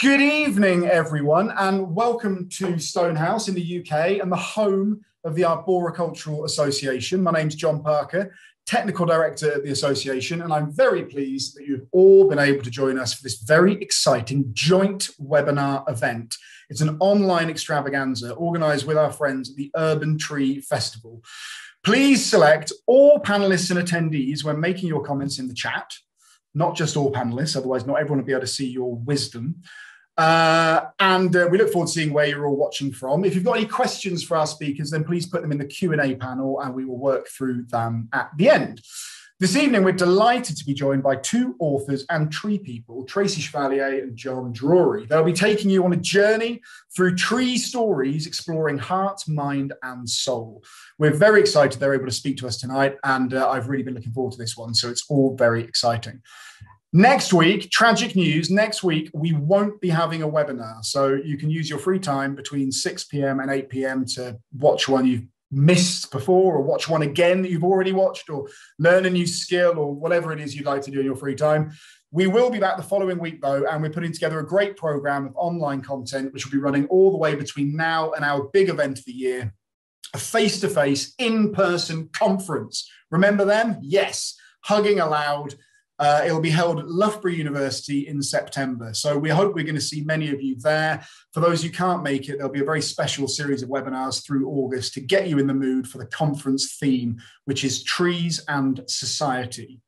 Good evening, everyone, and welcome to Stonehouse in the UK and the home of the Arboricultural Association. My name's John Parker, Technical Director at the Association, and I'm very pleased that you've all been able to join us for this very exciting joint webinar event. It's an online extravaganza organised with our friends at the Urban Tree Festival. Please select all panelists and attendees when making your comments in the chat, not just all panelists, otherwise not everyone will be able to see your wisdom. Uh, and uh, we look forward to seeing where you're all watching from. If you've got any questions for our speakers, then please put them in the Q&A panel and we will work through them at the end. This evening, we're delighted to be joined by two authors and tree people, Tracy Chevalier and John Drori. They'll be taking you on a journey through tree stories exploring heart, mind, and soul. We're very excited they're able to speak to us tonight, and uh, I've really been looking forward to this one, so it's all very exciting. Next week, tragic news. Next week, we won't be having a webinar. So you can use your free time between 6 p.m. and 8 p.m. to watch one you've missed before, or watch one again that you've already watched, or learn a new skill, or whatever it is you'd like to do in your free time. We will be back the following week, though, and we're putting together a great program of online content, which will be running all the way between now and our big event of the year a face to face, in person conference. Remember them? Yes. Hugging Allowed uh, it'll be held at Loughborough University in September. So we hope we're going to see many of you there. For those who can't make it, there'll be a very special series of webinars through August to get you in the mood for the conference theme, which is trees and society.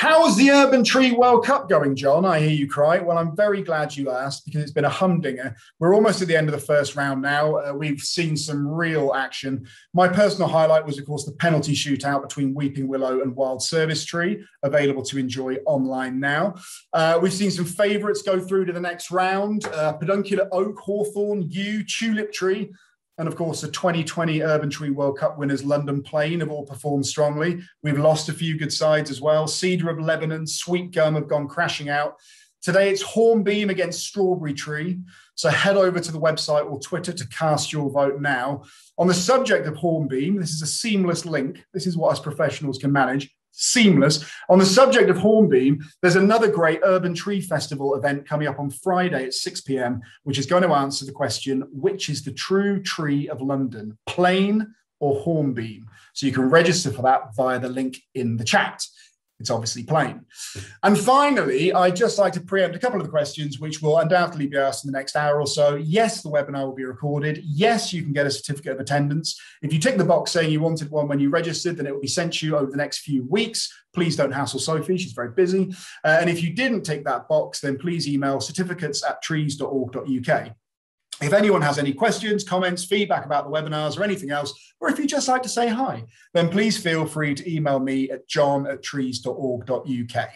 How's the Urban Tree World Cup going, John? I hear you cry. Well, I'm very glad you asked because it's been a humdinger. We're almost at the end of the first round now. Uh, we've seen some real action. My personal highlight was, of course, the penalty shootout between Weeping Willow and Wild Service Tree, available to enjoy online now. Uh, we've seen some favourites go through to the next round uh, Pedunculate Oak, Hawthorn, Yew, Tulip Tree, and of course, the 2020 Urban Tree World Cup winners, London Plane, have all performed strongly. We've lost a few good sides as well. Cedar of Lebanon, Sweet Gum have gone crashing out. Today it's Hornbeam against Strawberry Tree. So head over to the website or Twitter to cast your vote now. On the subject of Hornbeam, this is a seamless link. This is what us professionals can manage seamless. On the subject of Hornbeam, there's another great Urban Tree Festival event coming up on Friday at 6 p.m., which is going to answer the question which is the true tree of London, plane or hornbeam? So you can register for that via the link in the chat. It's obviously plane. And finally, I'd just like to preempt a couple of the questions which will undoubtedly be asked in the next hour or so. Yes, the webinar will be recorded. Yes, you can get a certificate of attendance. If you tick the box saying you wanted one when you registered, then it will be sent to you over the next few weeks. Please don't hassle Sophie, she's very busy. Uh, and if you didn't tick that box, then please email certificates at trees.org.uk. If anyone has any questions, comments, feedback about the webinars or anything else, or if you just like to say hi, then please feel free to email me at john at trees.org.uk.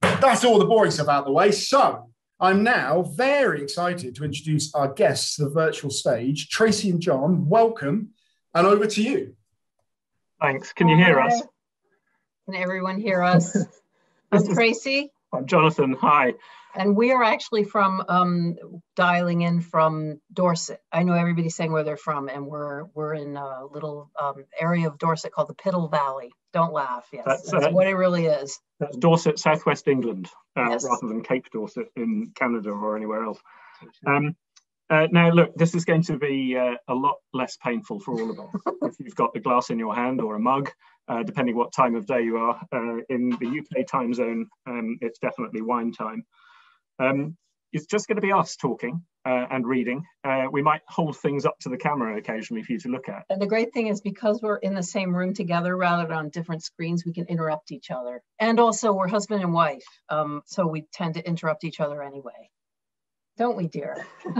That's all the boring stuff out of the way. So I'm now very excited to introduce our guests to the virtual stage. Tracy and John, welcome, and over to you. Thanks. Can you hear us? Can everyone hear us? I'm Tracy. I'm Jonathan. Hi. And we are actually from um, dialing in from Dorset. I know everybody's saying where they're from, and we're we're in a little um, area of Dorset called the Piddle Valley. Don't laugh. Yes, that's, that's uh, what it really is. That's Dorset, southwest England, uh, yes. rather than Cape Dorset in Canada or anywhere else. Um, uh, now, look, this is going to be uh, a lot less painful for all of us if you've got a glass in your hand or a mug, uh, depending what time of day you are. Uh, in the UK time zone, um, it's definitely wine time. Um, it's just going to be us talking uh, and reading. Uh, we might hold things up to the camera occasionally for you to look at. And the great thing is because we're in the same room together rather than on different screens, we can interrupt each other. And also we're husband and wife, um, so we tend to interrupt each other anyway. Don't we, dear?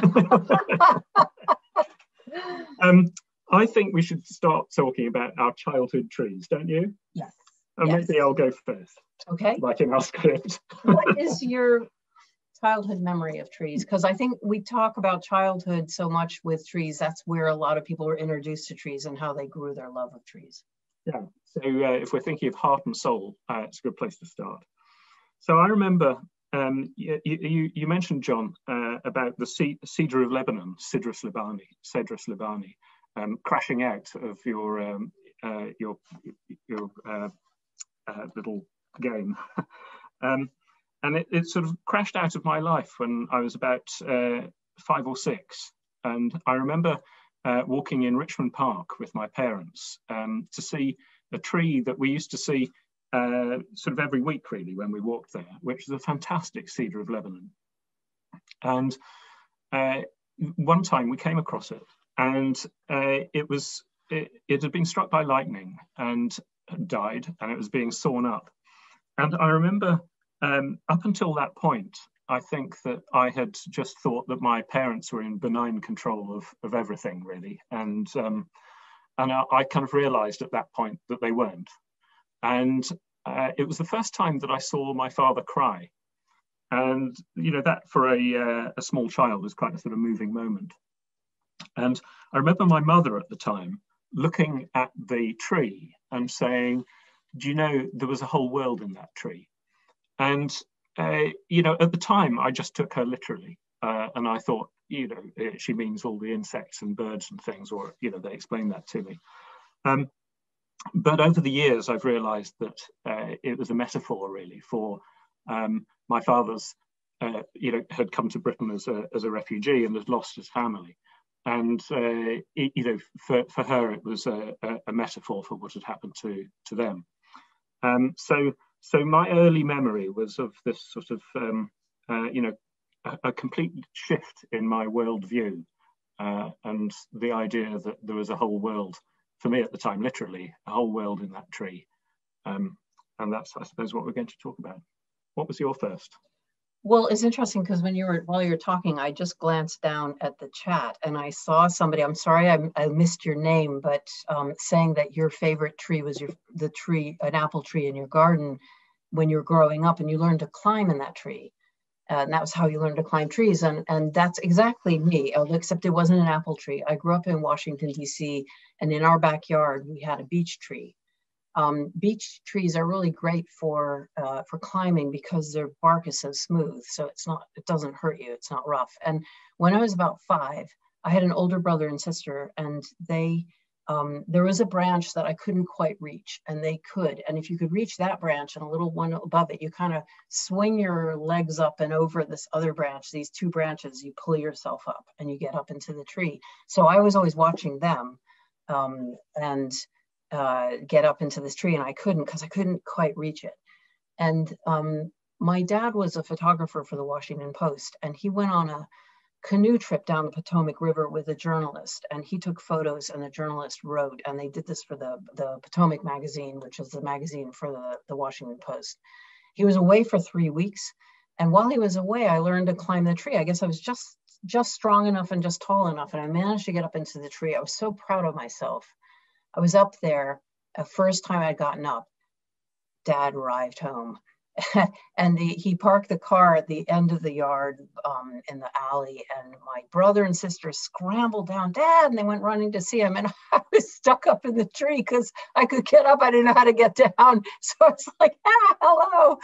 um, I think we should start talking about our childhood trees, don't you? Yes. And yes. maybe I'll go first. Okay. Like in our script. what is your childhood memory of trees because I think we talk about childhood so much with trees. That's where a lot of people were introduced to trees and how they grew their love of trees. Yeah. So uh, if we're thinking of heart and soul, uh, it's a good place to start. So I remember um, you, you, you, mentioned John uh, about the cedar of Lebanon, Cedrus libani, Cedrus libani, um, crashing out of your um, uh, your your uh, uh, little game. And it, it sort of crashed out of my life when I was about uh, five or six. And I remember uh, walking in Richmond Park with my parents um, to see a tree that we used to see uh, sort of every week, really, when we walked there, which is a fantastic cedar of Lebanon. And uh, one time we came across it, and uh, it was it, it had been struck by lightning and died, and it was being sawn up. And I remember um, up until that point, I think that I had just thought that my parents were in benign control of, of everything, really. And, um, and I, I, kind of realized at that point that they weren't. And uh, it was the first time that I saw my father cry. And, you know, that for a, uh, a small child was quite a sort of moving moment. And I remember my mother at the time looking at the tree and saying, Do you know there was a whole world in that tree? And, uh, you know, at the time, I just took her literally. Uh, and I thought, you know, eh, she means all the insects and birds and things, or, you know, they explained that to me. Um, but over the years, I've realized that uh, it was a metaphor really for um, my father's, uh, you know, had come to Britain as a, as a refugee and had lost his family. And, uh, you know, for, for her, it was a, a, metaphor for what had happened to, to them. Um, so so my early memory was of this sort of, um, uh, you know, a, a, complete shift in my worldview uh, and the idea that there was a whole world, for me at the time, literally, a whole world in that tree. Um, and that's, I suppose, what we're going to talk about. What was your first? Well, it's interesting because when you were while you were talking, I just glanced down at the chat and I saw somebody. I'm sorry I, I missed your name, but um, saying that your favorite tree was your the tree, an apple tree in your garden when you were growing up, and you learned to climb in that tree, and that was how you learned to climb trees. And and that's exactly me, except it wasn't an apple tree. I grew up in Washington D.C., and in our backyard we had a beech tree um, beech trees are really great for uh, for climbing because their bark is so smooth, so it's not it doesn't hurt you. It's not rough. And when I was about five, I had an older brother and sister, and they um, there was a branch that I couldn't quite reach, and they could. And if you could reach that branch and a little one above it, you kind of swing your legs up and over this other branch, these two branches, you pull yourself up and you get up into the tree. So I was always watching them. Um, and uh, get up into this tree and I couldn't because I couldn't quite reach it. And um, my dad was a photographer for the Washington Post and he went on a canoe trip down the Potomac River with a journalist and he took photos and the journalist wrote and they did this for the, the Potomac magazine, which is the magazine for the, the Washington Post. He was away for three weeks and while he was away, I learned to climb the tree. I guess I was just just strong enough and just tall enough and I managed to get up into the tree. I was so proud of myself. I was up there. The first time I'd gotten up, dad arrived home. and the, he parked the car at the end of the yard um, in the alley and my brother and sister scrambled down dad and they went running to see him and i was stuck up in the tree because i could get up i didn't know how to get down so it's like ah, hello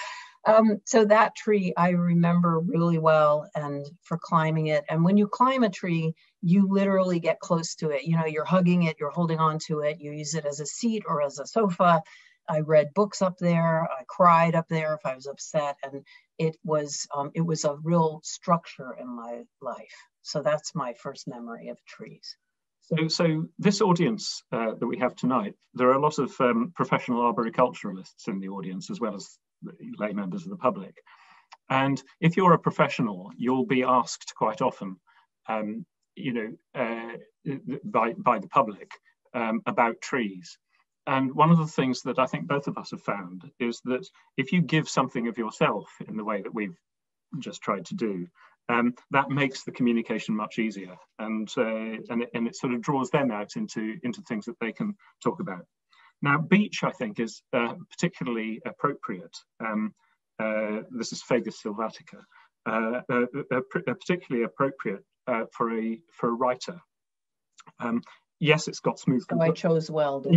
um, so that tree I remember really well and for climbing it. And when you climb a tree, you literally get close to it. You know, you're hugging it, you're holding on to it, you use it as a seat or as a sofa. I read books up there. I cried up there if I was upset, and it was um, it was a real structure in my life. So that's my first memory of trees. So, so this audience uh, that we have tonight, there are a lot of um, professional arboriculturalists in the audience, as well as lay members of the public. And if you're a professional, you'll be asked quite often, um, you know, uh, by, by the public um, about trees. And one of the things that I think both of us have found is that if you give something of yourself in the way that we've just tried to do, um, that makes the communication much easier, and uh, and, it, and it sort of draws them out into into things that they can talk about. Now, beech, I think, is uh, particularly appropriate. Um, uh, this is Fagus sylvatica, uh, uh, uh, particularly appropriate for a for a writer. Um, yes, it's got smooth. So I chose well.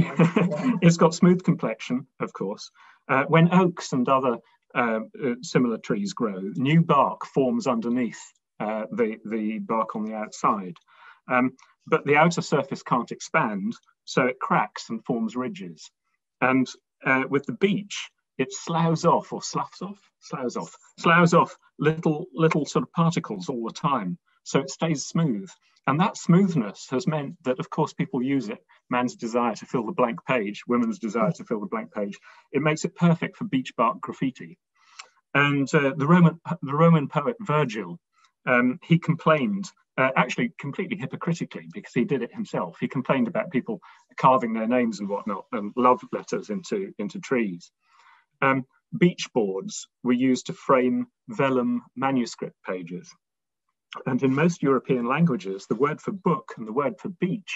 it's got smooth complexion, of course. when oaks and other similar trees grow, new bark forms underneath the the bark on the outside. Um, but the outer surface can't expand, so it cracks and forms ridges. And uh, with the beech, it sloughs off or sloughs off, sloughs off, sloughs off little, little sort of particles all the time. So it stays smooth. And that smoothness has meant that, of course, people use it. Man's desire to fill the blank page, women's desire to fill the blank page. It makes it perfect for beech bark graffiti. And uh, the Roman the Roman poet Virgil, um, he complained, uh, actually completely hypocritically, because he did it himself. He complained about people carving their names and whatnot and love letters into into trees. Um, beech boards were used to frame vellum manuscript pages. And in most European languages, the word for book and the word for beech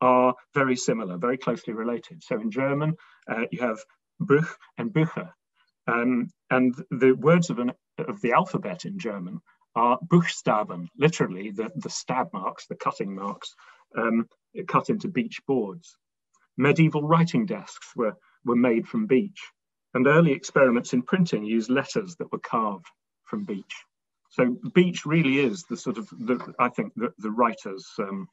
are very similar, very closely related. So in German, uh, you have Buch and Bücher. Um, and the words of, an, of the alphabet in German are Buchstaben, literally the, the stab marks, the cutting marks, um, cut into beech boards. Medieval writing desks were, were made from beech, and early experiments in printing used letters that were carved from beech. So beech really is the sort of the, I think the, the writer's um,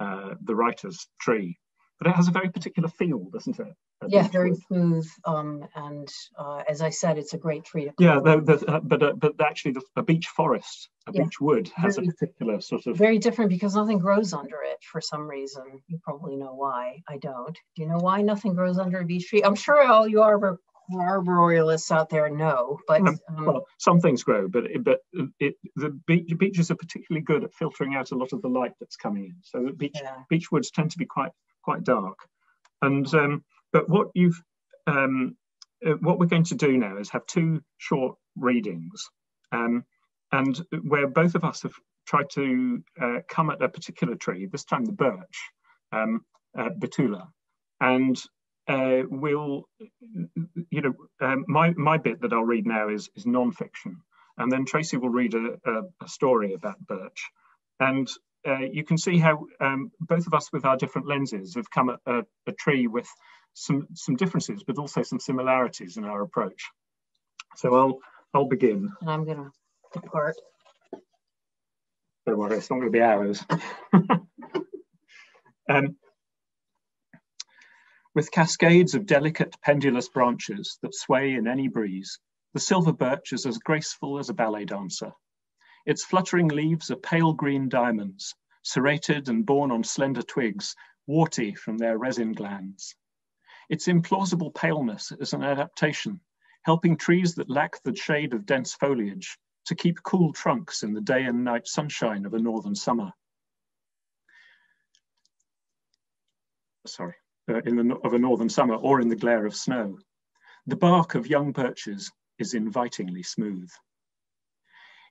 uh, the writer's tree, but it has a very particular feel, doesn't it? Yeah, very smooth, um, and uh, as I said, it's a great tree. yeah, the, the, uh, but uh, but actually, the, a beech forest, a yeah. beech wood, has very, a particular sort of very different because nothing grows under it for some reason. You probably know why. I don't. Do you know why nothing grows under a beech tree? I'm sure all you arbor arborealists out there know, but um, um, well, some things grow, but it, but it, the beech, beeches are particularly good at filtering out a lot of the light that's coming in. So the beech yeah. beech woods tend to be quite quite dark, and um, but what you've um, uh, what we're going to do now is have two short readings, um, and where both of us have tried to uh, come at a particular tree. This time the birch, um, uh, Betula, and uh, will, you know, um, my, my bit that I'll read now is, is non-fiction. And then Tracy will read a, a, a story about Birch. And uh, you can see how um, both of us with our different lenses have come at a, a, tree with some, some differences, but also some similarities in our approach. So I'll, I'll begin. And I'm gonna depart. Don't worry, it's not gonna be hours. um, with cascades of delicate pendulous branches that sway in any breeze, the silver birch is as graceful as a ballet dancer. Its fluttering leaves are pale green diamonds, serrated and borne on slender twigs, warty from their resin glands. Its implausible paleness is an adaptation, helping trees that lack the shade of dense foliage to keep cool trunks in the day and night sunshine of a northern summer. Sorry uh, in the, of a northern summer or in the glare of snow. The bark of young birches is invitingly smooth.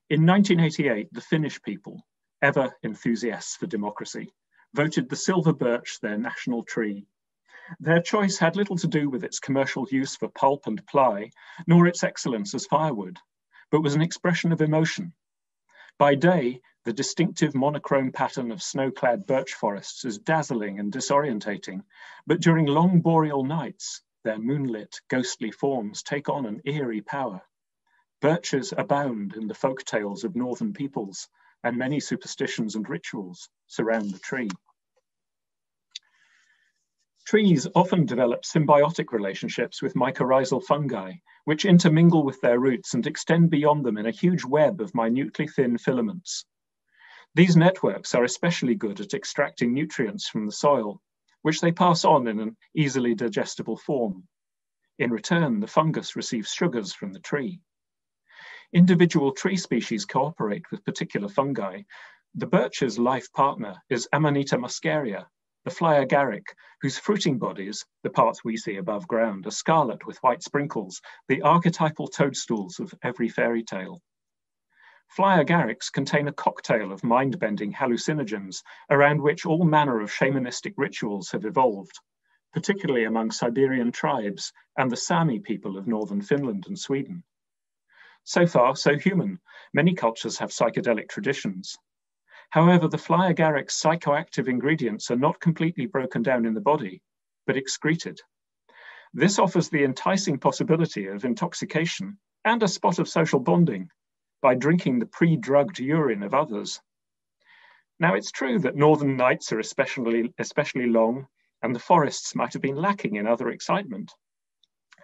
In 1988, the Finnish people, ever enthusiasts for democracy, voted the silver birch their national tree. Their choice had little to do with its commercial use for pulp and ply, nor its excellence as firewood, but was an expression of emotion. By day, the distinctive monochrome pattern of snow-clad birch forests is dazzling and disorientating, but during long boreal nights, their moonlit, ghostly forms take on an eerie power. Birches abound in the folk tales of northern peoples, and many superstitions and rituals surround the tree. Trees often develop symbiotic relationships with mycorrhizal fungi, which intermingle with their roots and extend beyond them in a huge web of minutely thin filaments. These networks are especially good at extracting nutrients from the soil, which they pass on in an easily digestible form. In return, the fungus receives sugars from the tree. Individual tree species cooperate with particular fungi. The birch's life partner is Amanita muscaria, the fly agaric, whose fruiting bodies, the parts we see above ground, are scarlet with white sprinkles, the archetypal toadstools of every fairy tale. Fly agarics contain a cocktail of mind-bending hallucinogens around which all manner of shamanistic rituals have evolved, particularly among Siberian tribes and the Sami people of northern Finland and Sweden. So far, so human. Many cultures have psychedelic traditions. However, the fly agaric's psychoactive ingredients are not completely broken down in the body, but excreted. This offers the enticing possibility of intoxication and a spot of social bonding by drinking the pre-drugged urine of others. Now it's true that northern nights are especially, especially long and the forests might have been lacking in other excitement.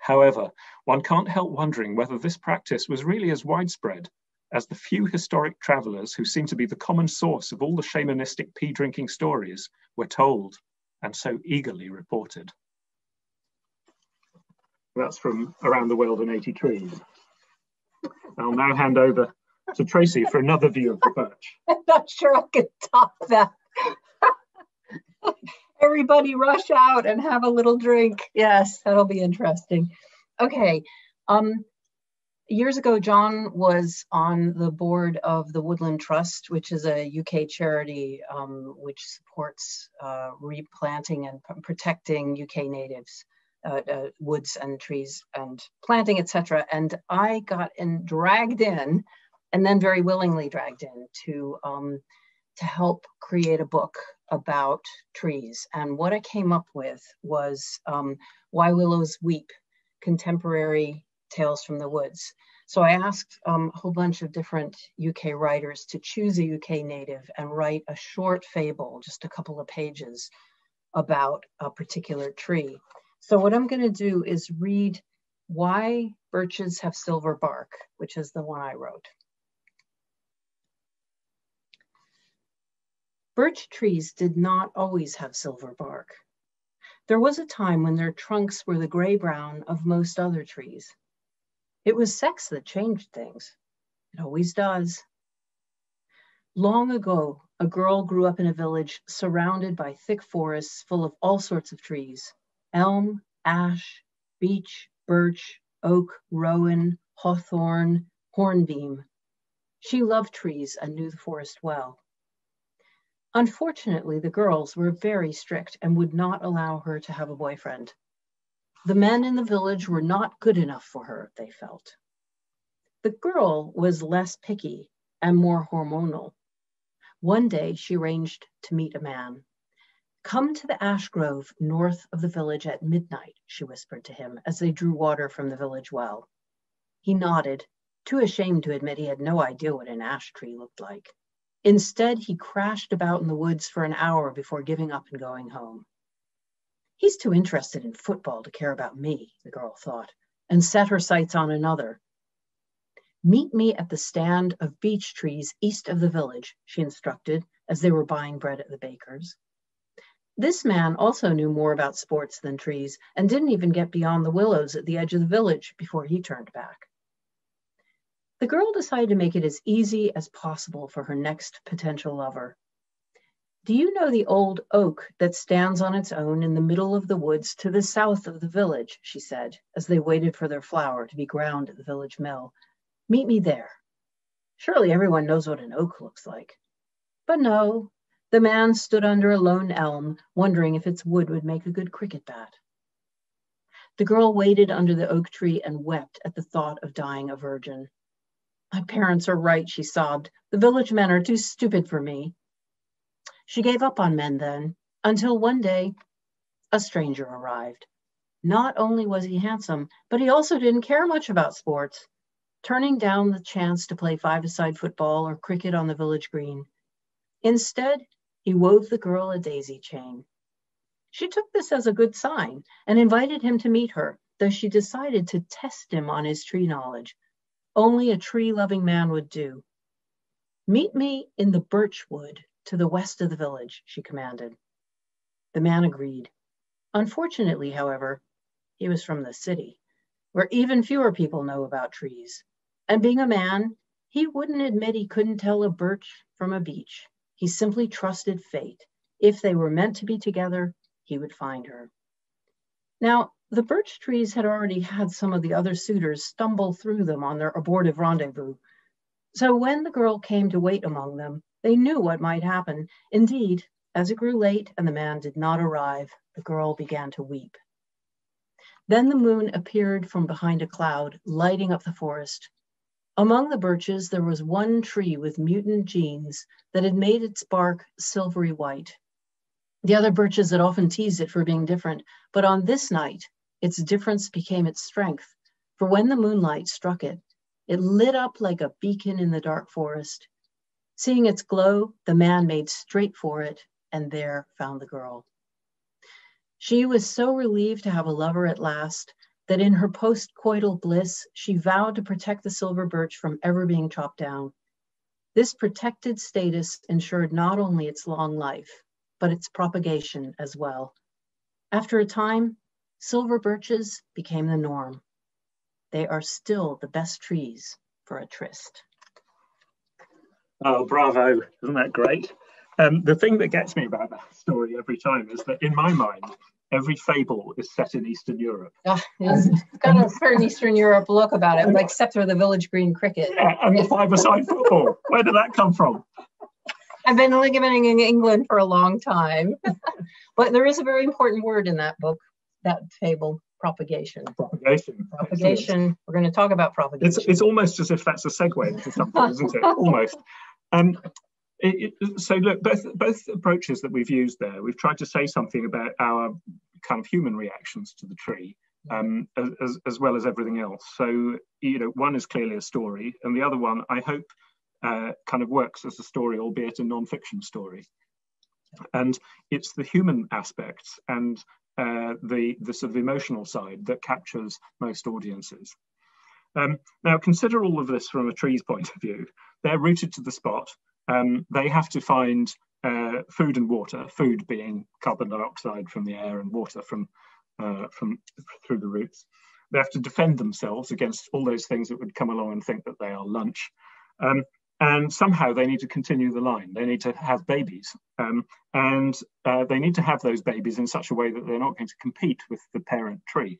However, one can't help wondering whether this practice was really as widespread as the few historic travellers who seem to be the common source of all the shamanistic pee drinking stories were told and so eagerly reported. That's from Around the World in 80 Trees. I'll now hand over to Tracy for another view of the birch. I'm not sure I could top that. Everybody rush out and have a little drink. Yes, that'll be interesting. Okay. Um, years ago, John was on the board of the Woodland Trust, which is a UK charity um, which supports uh, replanting and protecting UK natives, uh, uh, woods and trees and planting, etc. And I got in, dragged in, and then very willingly dragged in to um, to help create a book about trees. And what I came up with was um, Why Willows Weep, Contemporary Tales from the Woods. So I asked um, a whole bunch of different UK writers to choose a UK native and write a short fable, just a couple of pages, about a particular tree. So what I'm going to do is read Why Birches Have Silver Bark, which is the one I wrote. Birch trees did not always have silver bark. There was a time when their trunks were the gray brown of most other trees. It was sex that changed things. It always does. Long ago, a girl grew up in a village surrounded by thick forests full of all sorts of trees elm, ash, beech, birch, oak, rowan, hawthorn, hornbeam. She loved trees and knew the forest well. Unfortunately, the girls were very strict and would not allow her to have a boyfriend. The men in the village were not good enough for her, they felt. The girl was less picky and more hormonal. One day she arranged to meet a man. Come to the ash grove north of the village at midnight, she whispered to him as they drew water from the village well. He nodded, too ashamed to admit he had no idea what an ash tree looked like. Instead, he crashed about in the woods for an hour before giving up and going home. He's too interested in football to care about me, the girl thought, and set her sights on another. Meet me at the stand of beech trees east of the village, she instructed as they were buying bread at the baker's. This man also knew more about sports than trees and didn't even get beyond the willows at the edge of the village before he turned back. The girl decided to make it as easy as possible for her next potential lover. Do you know the old oak that stands on its own in the middle of the woods to the south of the village? she said, as they waited for their flour to be ground at the village mill. Meet me there. Surely everyone knows what an oak looks like. But no, the man stood under a lone elm, wondering if its wood would make a good cricket bat. The girl waited under the oak tree and wept at the thought of dying a virgin. My parents are right, she sobbed. The village men are too stupid for me. She gave up on men then, until one day a stranger arrived. Not only was he handsome, but he also didn't care much about sports, turning down the chance to play five-a-side football or cricket on the village green. Instead, he wove the girl a daisy chain. She took this as a good sign and invited him to meet her, though she decided to test him on his tree knowledge. Only a tree-loving man would do. Meet me in the birch wood to the west of the village, she commanded. The man agreed. Unfortunately, however, he was from the city, where even fewer people know about trees. And being a man, he wouldn't admit he couldn't tell a birch from a beech. He simply trusted fate. If they were meant to be together, he would find her. Now, the birch trees had already had some of the other suitors stumble through them on their abortive rendezvous. So when the girl came to wait among them, they knew what might happen. Indeed, as it grew late and the man did not arrive, the girl began to weep. Then the moon appeared from behind a cloud, lighting up the forest. Among the birches, there was one tree with mutant genes that had made its bark silvery white. The other birches had often teased it for being different, but on this night, its difference became its strength. For when the moonlight struck it, it lit up like a beacon in the dark forest. Seeing its glow, the man made straight for it and there found the girl. She was so relieved to have a lover at last that in her post-coital bliss, she vowed to protect the silver birch from ever being chopped down. This protected status ensured not only its long life, but its propagation as well. After a time, silver birches became the norm. They are still the best trees for a tryst. Oh, bravo. Isn't that great? Um, the thing that gets me about that story every time is that in my mind, every fable is set in Eastern Europe. Uh, it's got a certain Eastern Europe look about it, like except for the village green cricket. Yeah, and the five-a-side football. Where did that come from? I've been living in England for a long time. but there is a very important word in that book, that fable, propagation. Propagation. Propagation. Excellent. We're going to talk about propagation. It's, it's almost as if that's a segue into something, isn't it? Almost. Um, it, it, so look, both both approaches that we've used there, we've tried to say something about our kind of human reactions to the tree, um, as, as well as everything else. So you know, one is clearly a story, and the other one, I hope, uh, kind of works as a story, albeit a non-fiction story. And it's the human aspects and uh, the the sort of emotional side that captures most audiences. Um, now, consider all of this from a tree's point of view. They're rooted to the spot um, they have to find uh, food and water, food being carbon dioxide from the air and water from, uh, from through the roots. They have to defend themselves against all those things that would come along and think that they are lunch. Um, and somehow they need to continue the line. They need to have babies. Um, and uh, they need to have those babies in such a way that they're not going to compete with the parent tree.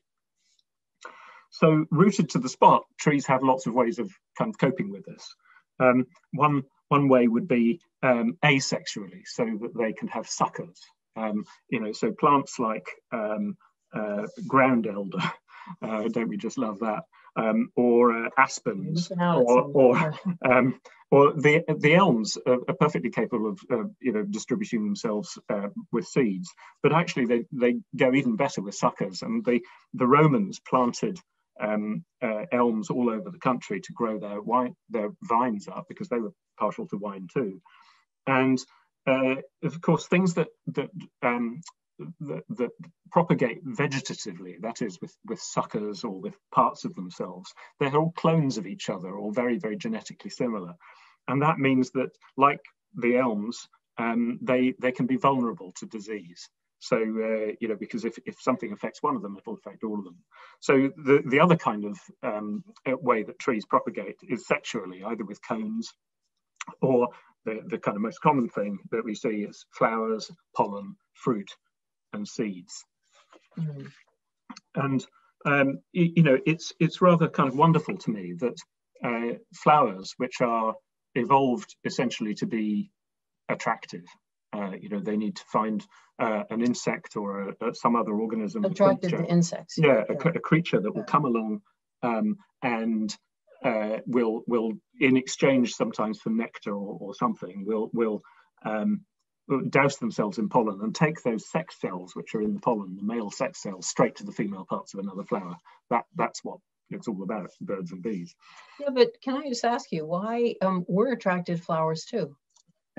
So rooted to the spot, trees have lots of ways of kind of coping with this. Um, one one way would be um, asexually, so that they can have suckers. Um, you know, so plants like um, uh, ground elder, uh, don't we just love that? Um, or uh, aspens, or, or, um, or the the elms are, are perfectly capable of you know distributing themselves uh, with seeds, but actually they they go even better with suckers. And the the Romans planted um, uh, elms all over the country to grow their wine, their vines up because they were partial to wine too. And uh, of course, things that that, um, that, that propagate vegetatively, that is, with with suckers or with parts of themselves, they're all clones of each other or very very genetically similar, and that means that like the elms, um, they they can be vulnerable to disease. So, uh, you know, because if, if something affects one of them, it'll affect all of them. So the, the other kind of um, way that trees propagate is sexually, either with cones or the, the kind of most common thing that we see is flowers, pollen, fruit, and seeds. Mm. And, um, you, you, know, it's, it's rather kind of wonderful to me that uh, flowers, which are evolved essentially to be attractive, uh, you know, they need to find uh, an insect or a, a, some other organism. Attracted to insects. Yeah, yeah. A, a, creature that will come along um, and uh, will will in exchange sometimes for nectar or, or something will will um, douse themselves in pollen and take those sex cells which are in the pollen, the male sex cells, straight to the female parts of another flower. That that's what it's all about, birds and bees. Yeah, but can I just ask you why um, we're attracted flowers too?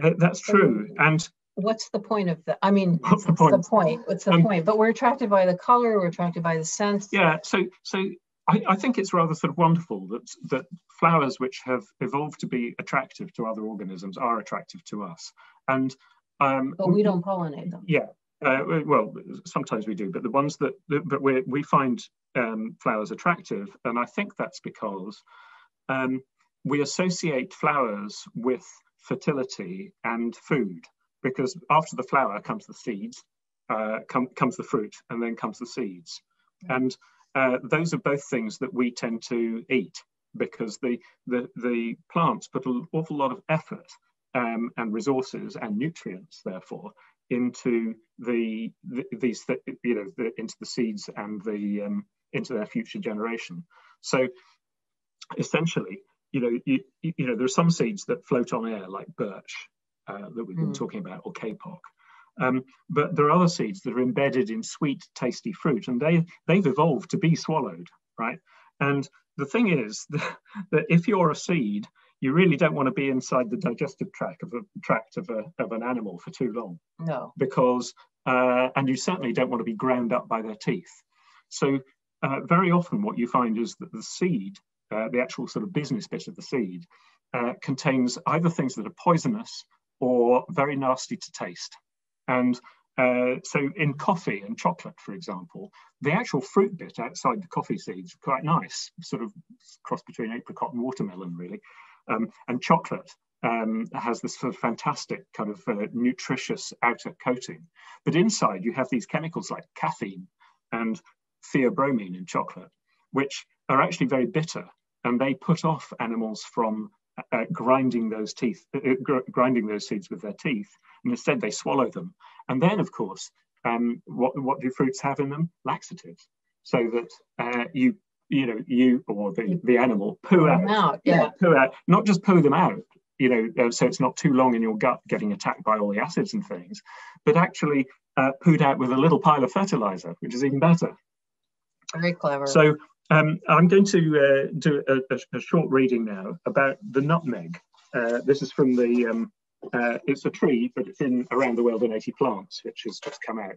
Uh, that's true, and what's the point of that? I mean, what's the point? The point? What's the um, point? But we're attracted by the color. We're attracted by the scent. Yeah. So so I, I, think it's rather sort of wonderful that that flowers which have evolved to be attractive to other organisms are attractive to us. And um, but we don't pollinate them. Yeah. Uh, well, sometimes we do, but the ones that, but we we find um, flowers attractive, and I think that's because um, we associate flowers with fertility and food because after the flower comes the seeds, uh, come, comes the fruit, and then comes the seeds. And uh, those are both things that we tend to eat because the, the, the plants put an awful lot of effort um, and resources and nutrients, therefore, into the, the these you know the, into the seeds and the um, into their future generation. So essentially, you know, you, you know, there are some seeds that float on air like birch, uh, that we've been mm. talking about, or kapok. Um, but there are other seeds that are embedded in sweet, tasty fruit, and they they've evolved to be swallowed, right? And the thing is that, that if you're a seed, you really don't want to be inside the digestive tract of a tract of, a, of an animal for too long. No. Because uh, and you certainly don't want to be ground up by their teeth. So uh, very often what you find is that the seed, uh, the actual sort of business bit of the seed, uh, contains either things that are poisonous or very nasty to taste. And uh, so in coffee and chocolate, for example, the actual fruit bit outside the coffee seeds quite nice, sort of cross between apricot and watermelon, really. Um, and chocolate um, has this sort of fantastic kind of uh, nutritious outer coating. But inside you have these chemicals like caffeine and theobromine in chocolate, which are actually very bitter and they put off animals from uh, grinding those teeth, uh, uh, gr grinding those seeds with their teeth, and instead they swallow them. And then, of course, um, what what do fruits have in them? Laxatives, so that uh, you you know you or the the animal poo out, out yeah. poo out, not just poo them out, you know, uh, so it's not too long in your gut getting attacked by all the acids and things, but actually uh, pooed out with a little pile of fertilizer, which is even better. Very clever. So um, I'm going to uh, do a, a, short reading now about the nutmeg. Uh, this is from the, um, uh, it's a tree, but it's in Around the World in 80 Plants, which has just come out.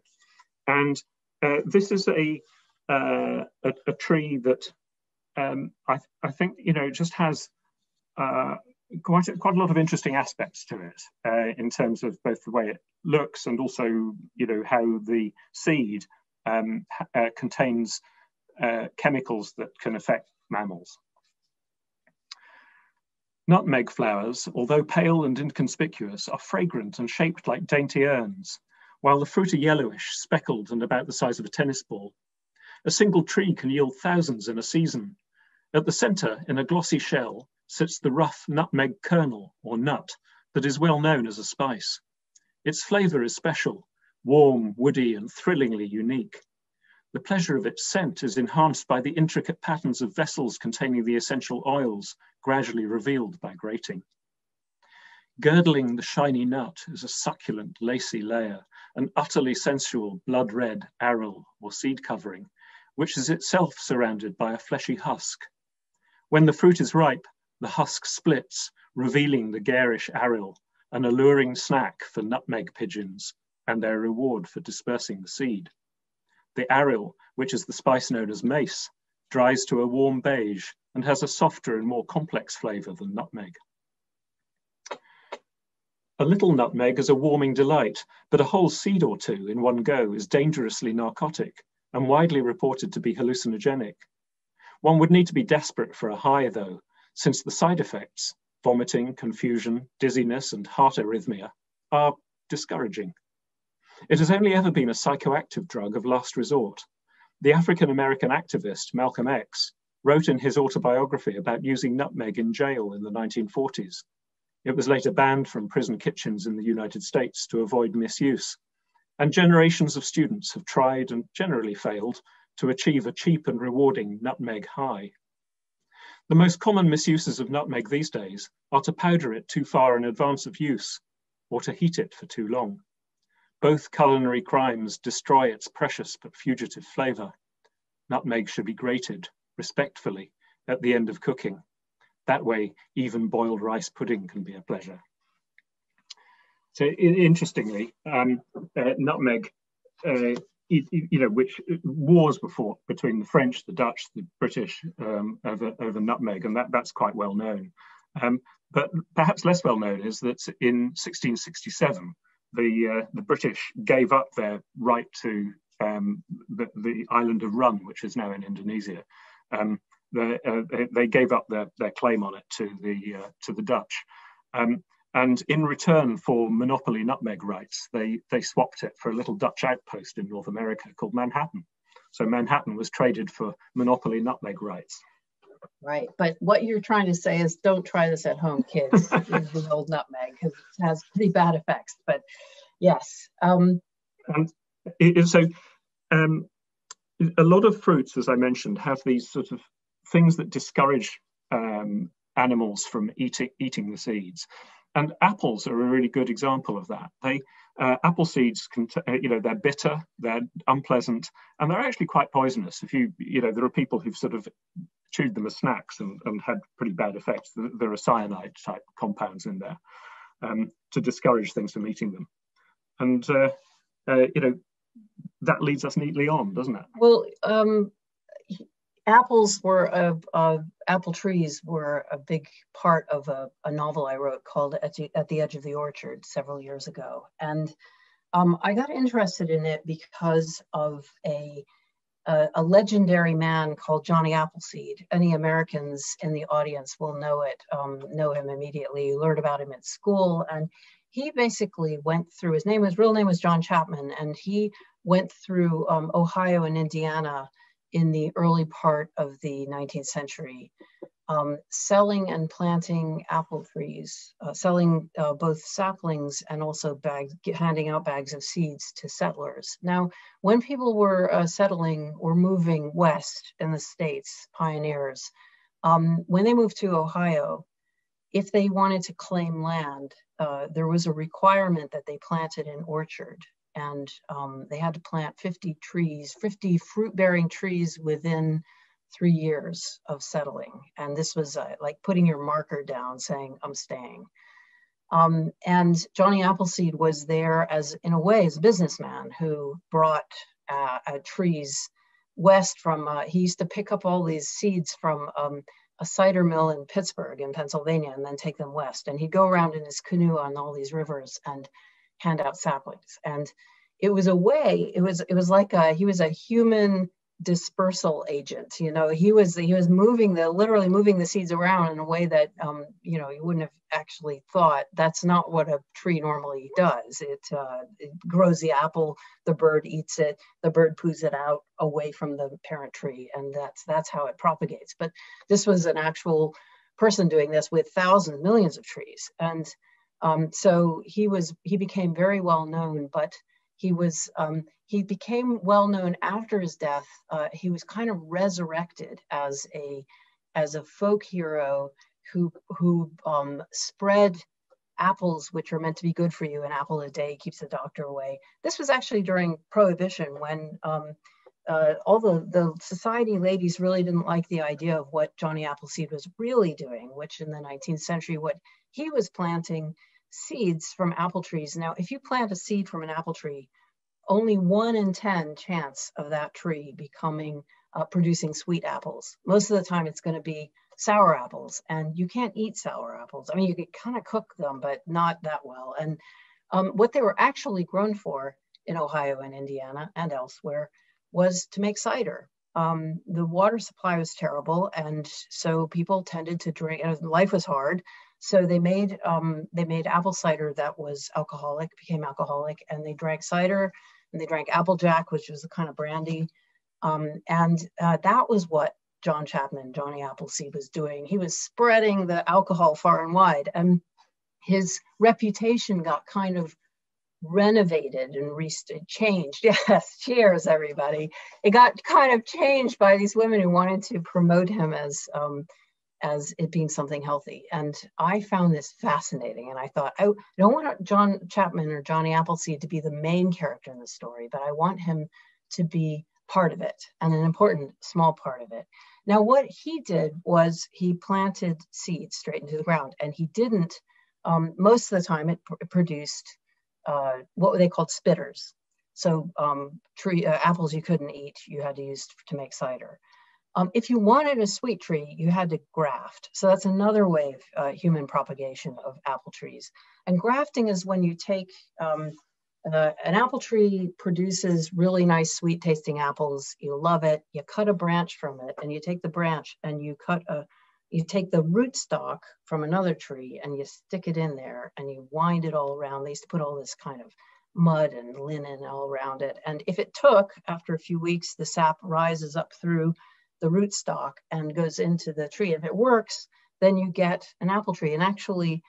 And uh, this is a, uh, a, a, tree that um, I, I think, you know, just has uh, quite a, quite a lot of interesting aspects to it in terms of both the way it looks and also, you know, how the seed um, contains uh, chemicals that can affect mammals. Nutmeg flowers, although pale and inconspicuous, are fragrant and shaped like dainty urns, while the fruit are yellowish, speckled and about the size of a tennis ball. A single tree can yield thousands in a season. At the center, in a glossy shell, sits the rough nutmeg kernel, or nut, that is well known as a spice. Its flavor is special, warm, woody, and thrillingly unique. The pleasure of its scent is enhanced by the intricate patterns of vessels containing the essential oils, gradually revealed by grating. Girdling the shiny nut is a succulent, lacy layer, an utterly sensual blood red aril or seed covering, which is itself surrounded by a fleshy husk. When the fruit is ripe, the husk splits, revealing the garish aril, an alluring snack for nutmeg pigeons and their reward for dispersing the seed. The aril, which is the spice known as mace, dries to a warm beige and has a softer and more complex flavor than nutmeg. A little nutmeg is a warming delight, but a whole seed or two in one go is dangerously narcotic and widely reported to be hallucinogenic. One would need to be desperate for a high though, since the side effects, vomiting, confusion, dizziness, and heart arrhythmia, are discouraging. It has only ever been a psychoactive drug of last resort. The African American activist Malcolm X wrote in his autobiography about using nutmeg in jail in the 1940s. It was later banned from prison kitchens in the United States to avoid misuse. And generations of students have tried and generally failed to achieve a cheap and rewarding nutmeg high. The most common misuses of nutmeg these days are to powder it too far in advance of use or to heat it for too long. Both culinary crimes destroy its precious but fugitive flavor. Nutmeg should be grated respectfully at the end of cooking. That way, even boiled rice pudding can be a pleasure. So interestingly, um, uh, nutmeg, uh, know, which wars were fought between the French, the Dutch, the British um, over, over nutmeg, and that, that's quite well known. Um, but perhaps less well known is that in 1667, the uh, the British gave up their right to um, the, the, island of Run, which is now in Indonesia. Um, the, uh, they gave up their, their claim on it to the uh, to the Dutch, um, and in return for monopoly nutmeg rights, they they swapped it for a little Dutch outpost in North America called Manhattan. So Manhattan was traded for monopoly nutmeg rights. Right. But what you're trying to say is don't try this at home, kids, the old nutmeg, because it has pretty bad effects. But yes. Um, and it, so um, a lot of fruits, as I mentioned, have these sort of things that discourage um, animals from eating, eating the seeds. And apples are a really good example of that. They uh, apple seeds can, uh, you know, they're bitter, they're unpleasant, and they're actually quite poisonous. If you, you know, there are people who've sort of chewed them as snacks and, and had pretty bad effects. There are cyanide type compounds in there um, to discourage things from eating them. And, uh, uh, you know, that leads us neatly on, doesn't it? Well, um, apples were apple trees were a big part of a, a novel I wrote called at the, at the Edge of the Orchard several years ago. And um, I got interested in it because of a, a, a, legendary man called Johnny Appleseed. Any Americans in the audience will know it, um, know him immediately. You learned about him at school. And he basically went through, his name, his real name was John Chapman, and he went through um, Ohio and Indiana in the early part of the 19th century, um, selling and planting apple trees, uh, selling uh, both saplings and also bags, handing out bags of seeds to settlers. Now, when people were uh, settling or moving west in the States, pioneers, um, when they moved to Ohio, if they wanted to claim land, uh, there was a requirement that they planted an orchard and um, they had to plant 50 trees, 50 fruit bearing trees within three years of settling. And this was uh, like putting your marker down saying, I'm staying. Um, and Johnny Appleseed was there as, in a way, as a businessman who brought uh, uh, trees west from, uh, he used to pick up all these seeds from um, a cider mill in Pittsburgh in Pennsylvania and then take them west. And he'd go around in his canoe on all these rivers and hand out saplings. And it was a way, it was, it was like a, he was a human dispersal agent. You know, he was, he was moving the, literally moving the seeds around in a way that, um, you know, you wouldn't have actually thought that's not what a tree normally does. It, uh, it grows the apple, the bird eats it, the bird poos it out away from the parent tree. And that's, that's how it propagates. But this was an actual person doing this with thousands, millions of trees. And um, so he was he became very well known, but he was um, he became well known after his death. Uh, he was kind of resurrected as a as a folk hero who who um, spread apples which are meant to be good for you. An apple a day keeps the doctor away. This was actually during Prohibition when um, uh, all the, the society ladies really didn't like the idea of what Johnny Appleseed was really doing, which in the 19th century, what he was planting seeds from apple trees. Now, if you plant a seed from an apple tree, only one in 10 chance of that tree becoming, uh, producing sweet apples. Most of the time it's gonna be sour apples and you can't eat sour apples. I mean, you can kind of cook them, but not that well. And um, what they were actually grown for in Ohio and Indiana and elsewhere was to make cider. Um, the water supply was terrible, and so people tended to drink. And life was hard, so they made um, they made apple cider that was alcoholic, became alcoholic, and they drank cider and they drank Applejack, which was a kind of brandy. Um, and uh, that was what John Chapman, Johnny Appleseed was doing. He was spreading the alcohol far and wide. And his reputation got kind of renovated and re- changed. Yes, cheers, everybody. It got kind of changed by these women who wanted to promote him as um, as it being something healthy. And I found this fascinating. And I thought, I don't want John Chapman or Johnny Appleseed to be the main character in the story, but I want him to be part of it and an important small part of it. Now, what he did was he planted seeds straight into the ground, and he didn't, um, most of the time, it pr- produced uh, what they called spitters. So, um, tree uh, apples you couldn't eat, you had to use to make cider. Um, if you wanted a sweet tree, you had to graft. So that's another way of uh, human propagation of apple trees. And grafting is when you take um, uh, an apple tree produces really nice sweet tasting apples. You love it. You cut a branch from it and you take the branch and you cut a, you take the rootstock from another tree and you stick it in there and you wind it all around. They used to put all this kind of mud and linen all around it. And if it took, after a few weeks, the sap rises up through the rootstock and goes into the tree. If it works, then you get an apple tree. And actually,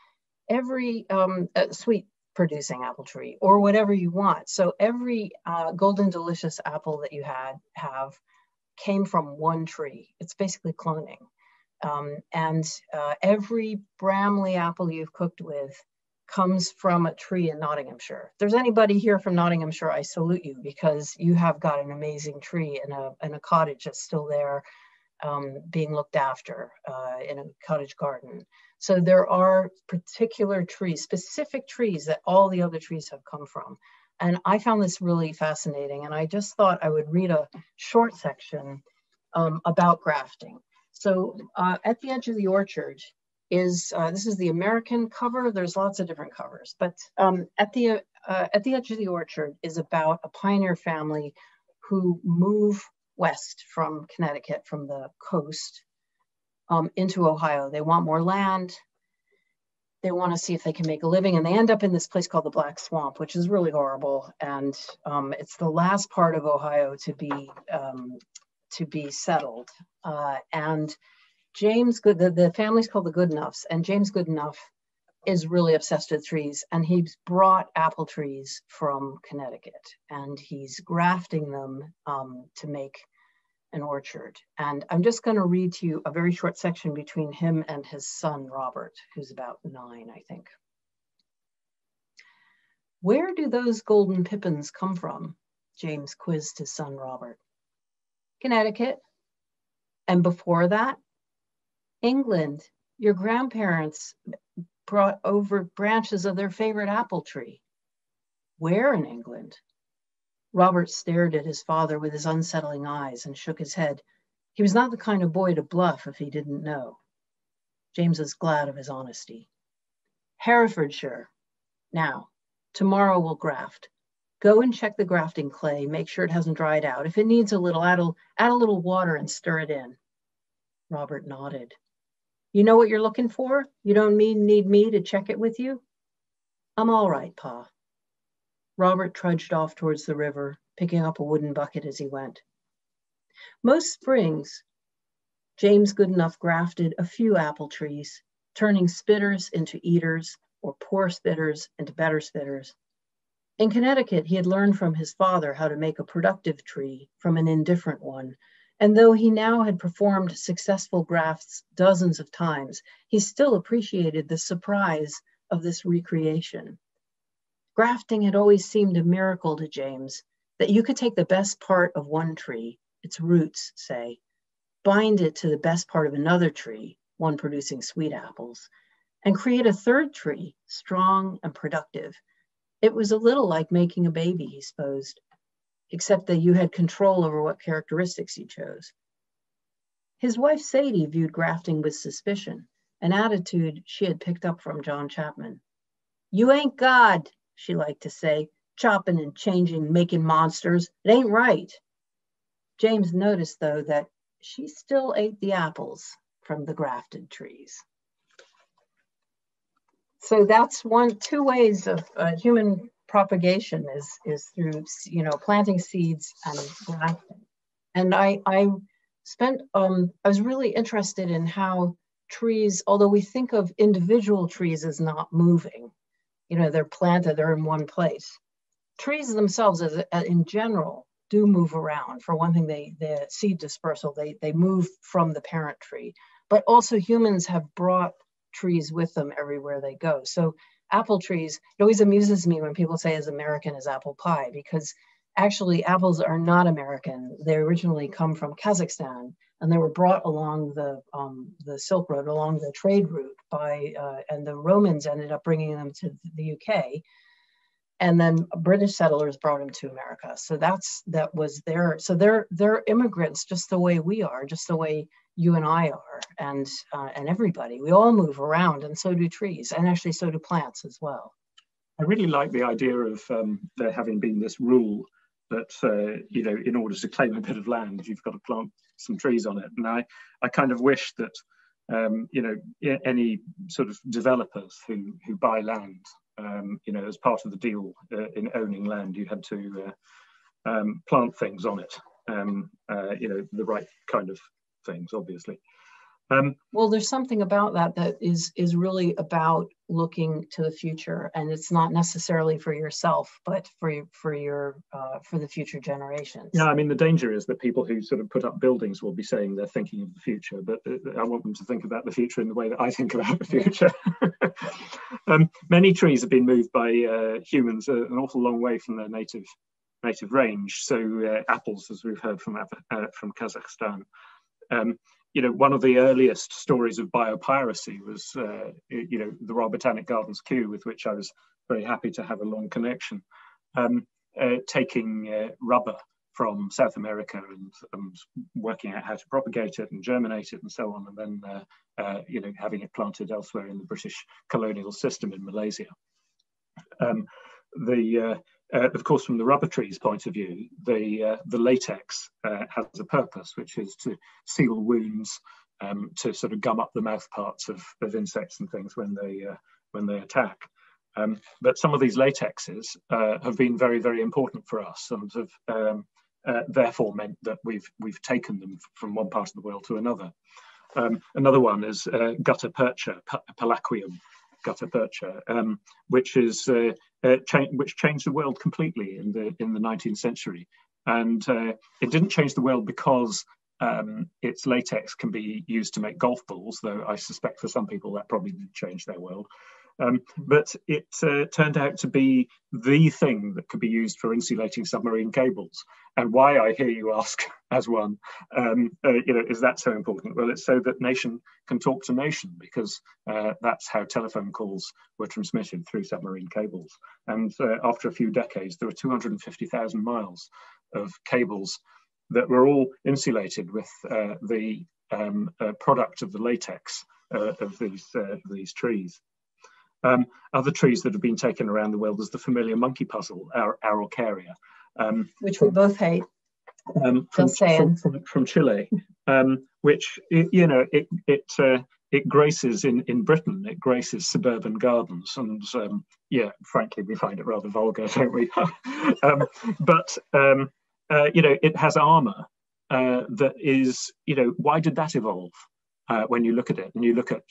every um, sweet producing apple tree or whatever you want. So every uh, golden delicious apple that you had have came from one tree. It's basically cloning. Um, and uh, every Bramley apple you've cooked with comes from a tree in Nottinghamshire. If there's anybody here from Nottinghamshire, I salute you because you have got an amazing tree in a, in a cottage that's still there um, being looked after uh, in a cottage garden. So there are particular trees, specific trees that all the other trees have come from. And I found this really fascinating. And I just thought I would read a short section um, about grafting. So uh, at the edge of the orchard is, uh, this is the American cover. There's lots of different covers, but um, at, the, uh, at the edge of the orchard is about a pioneer family who move west from Connecticut, from the coast, um, into Ohio. They want more land. They want to see if they can make a living, and they end up in this place called the Black Swamp, which is really horrible. And um, it's the last part of Ohio to be um, to be settled. Uh, and James Good, the, the family's called the Goodenoughs, and James Goodenough is really obsessed with trees, and he's brought apple trees from Connecticut, and he's grafting them um, to make an orchard. And I'm just going to read to you a very short section between him and his son, Robert, who's about nine, I think. Where do those golden pippins come from? James quizzed his son, Robert. Connecticut. And before that, England. Your grandparents brought over branches of their favorite apple tree. Where in England? Robert stared at his father with his unsettling eyes and shook his head. He was not the kind of boy to bluff if he didn't know. James was glad of his honesty. Herefordshire. Now, tomorrow we'll graft. Go and check the grafting clay, make sure it hasn't dried out. If it needs a little, add a, add a little water and stir it in. Robert nodded. You know what you're looking for? You don't need, need me to check it with you? I'm all right, Pa. Robert trudged off towards the river, picking up a wooden bucket as he went. Most springs, James Goodenough grafted a few apple trees, turning spitters into eaters or poor spitters into better spitters. In Connecticut, he had learned from his father how to make a productive tree from an indifferent one. And though he now had performed successful grafts dozens of times, he still appreciated the surprise of this recreation. Grafting had always seemed a miracle to James that you could take the best part of one tree, its roots, say, bind it to the best part of another tree, one producing sweet apples, and create a third tree, strong and productive, it was a little like making a baby, he supposed, except that you had control over what characteristics you chose. His wife Sadie viewed grafting with suspicion, an attitude she had picked up from John Chapman. You ain't God, she liked to say, chopping and changing, making monsters. It ain't right. James noticed, though, that she still ate the apples from the grafted trees so that's one two ways of uh, human propagation is is through you know planting seeds and grafting and i i spent um i was really interested in how trees although we think of individual trees as not moving you know they're planted they're in one place. Trees themselves as, as in general do move around. For one thing they the seed dispersal they they move from the parent tree. But also humans have brought trees with them everywhere they go. So apple trees, it always amuses me when people say as American as apple pie, because actually apples are not American. They originally come from Kazakhstan and they were brought along the, um, the Silk Road, along the trade route by, uh, and the Romans ended up bringing them to the UK. And then British settlers brought them to America. So that's, that was their, so they're, they're immigrants just the way we are, just the way you and I are, and uh, and everybody. We all move around, and so do trees, and actually so do plants as well. I really like the idea of um, there having been this rule that uh, you know, in order to claim a bit of land, you've got to plant some trees on it. And I, I kind of wish that um, you know any sort of developers who who buy land, um, you know, as part of the deal uh, in owning land, you had to uh, um, plant things on it. Um, uh, you know, the right kind of things, obviously. Um, well, there's something about that that is is really about looking to the future, and it's not necessarily for yourself, but for for your uh, for the future generations. Yeah, I mean the danger is that people who sort of put up buildings will be saying they're thinking of the future, but uh, I want them to think about the future in the way that I think about the future. um, many trees have been moved by uh, humans uh, an awful long way from their native native range. So uh, apples, as we've heard from uh, from Kazakhstan. Um, you know, one of the earliest stories of biopiracy was, uh, you know, the Royal Botanic Gardens Kew, with which I was very happy to have a long connection, um, uh, taking uh, rubber from South America and, and, working out how to propagate it and germinate it and so on, and then uh, uh, you know having it planted elsewhere in the British colonial system in Malaysia. Um, the uh, uh, of course, from the rubber tree's point of view, the uh, the latex uh, has a purpose, which is to seal wounds, um, to sort of gum up the mouth parts of, of insects and things when they when they attack. Um, but some of these latexes uh, have been very, very important for us and have um, uh, therefore meant that we've we've taken them from one part of the world to another. Um, another one is uh, gutta percha, Palaquium gutta percha, um, which is uh, uh, cha which changed the world completely in the in the 19th century, and uh, it didn't change the world because um, its latex can be used to make golf balls, though I suspect for some people that probably did change their world. Um, but it uh, turned out to be the thing that could be used for insulating submarine cables. And why, I hear you ask, as one, um, uh, you know, is that so important? Well, it's so that nation can talk to nation because uh, that's how telephone calls were transmitted through submarine cables. And uh, after a few decades, there were 250,000 miles of cables that were all insulated with uh, the um, uh, product of the latex of these, these trees. Um, other trees that have been taken around the world is the familiar monkey puzzle, Ar Araucaria. Um, which we both hate. Um, from, from, from, from, Chile, um, which, you know, it, it, uh, it graces in, in Britain, it graces suburban gardens. And um, yeah, frankly, we find it rather vulgar, don't we? Um, but, um, uh, you know, it has armor uh, that is, you know, why did that evolve? Uh, when you look at it and you look at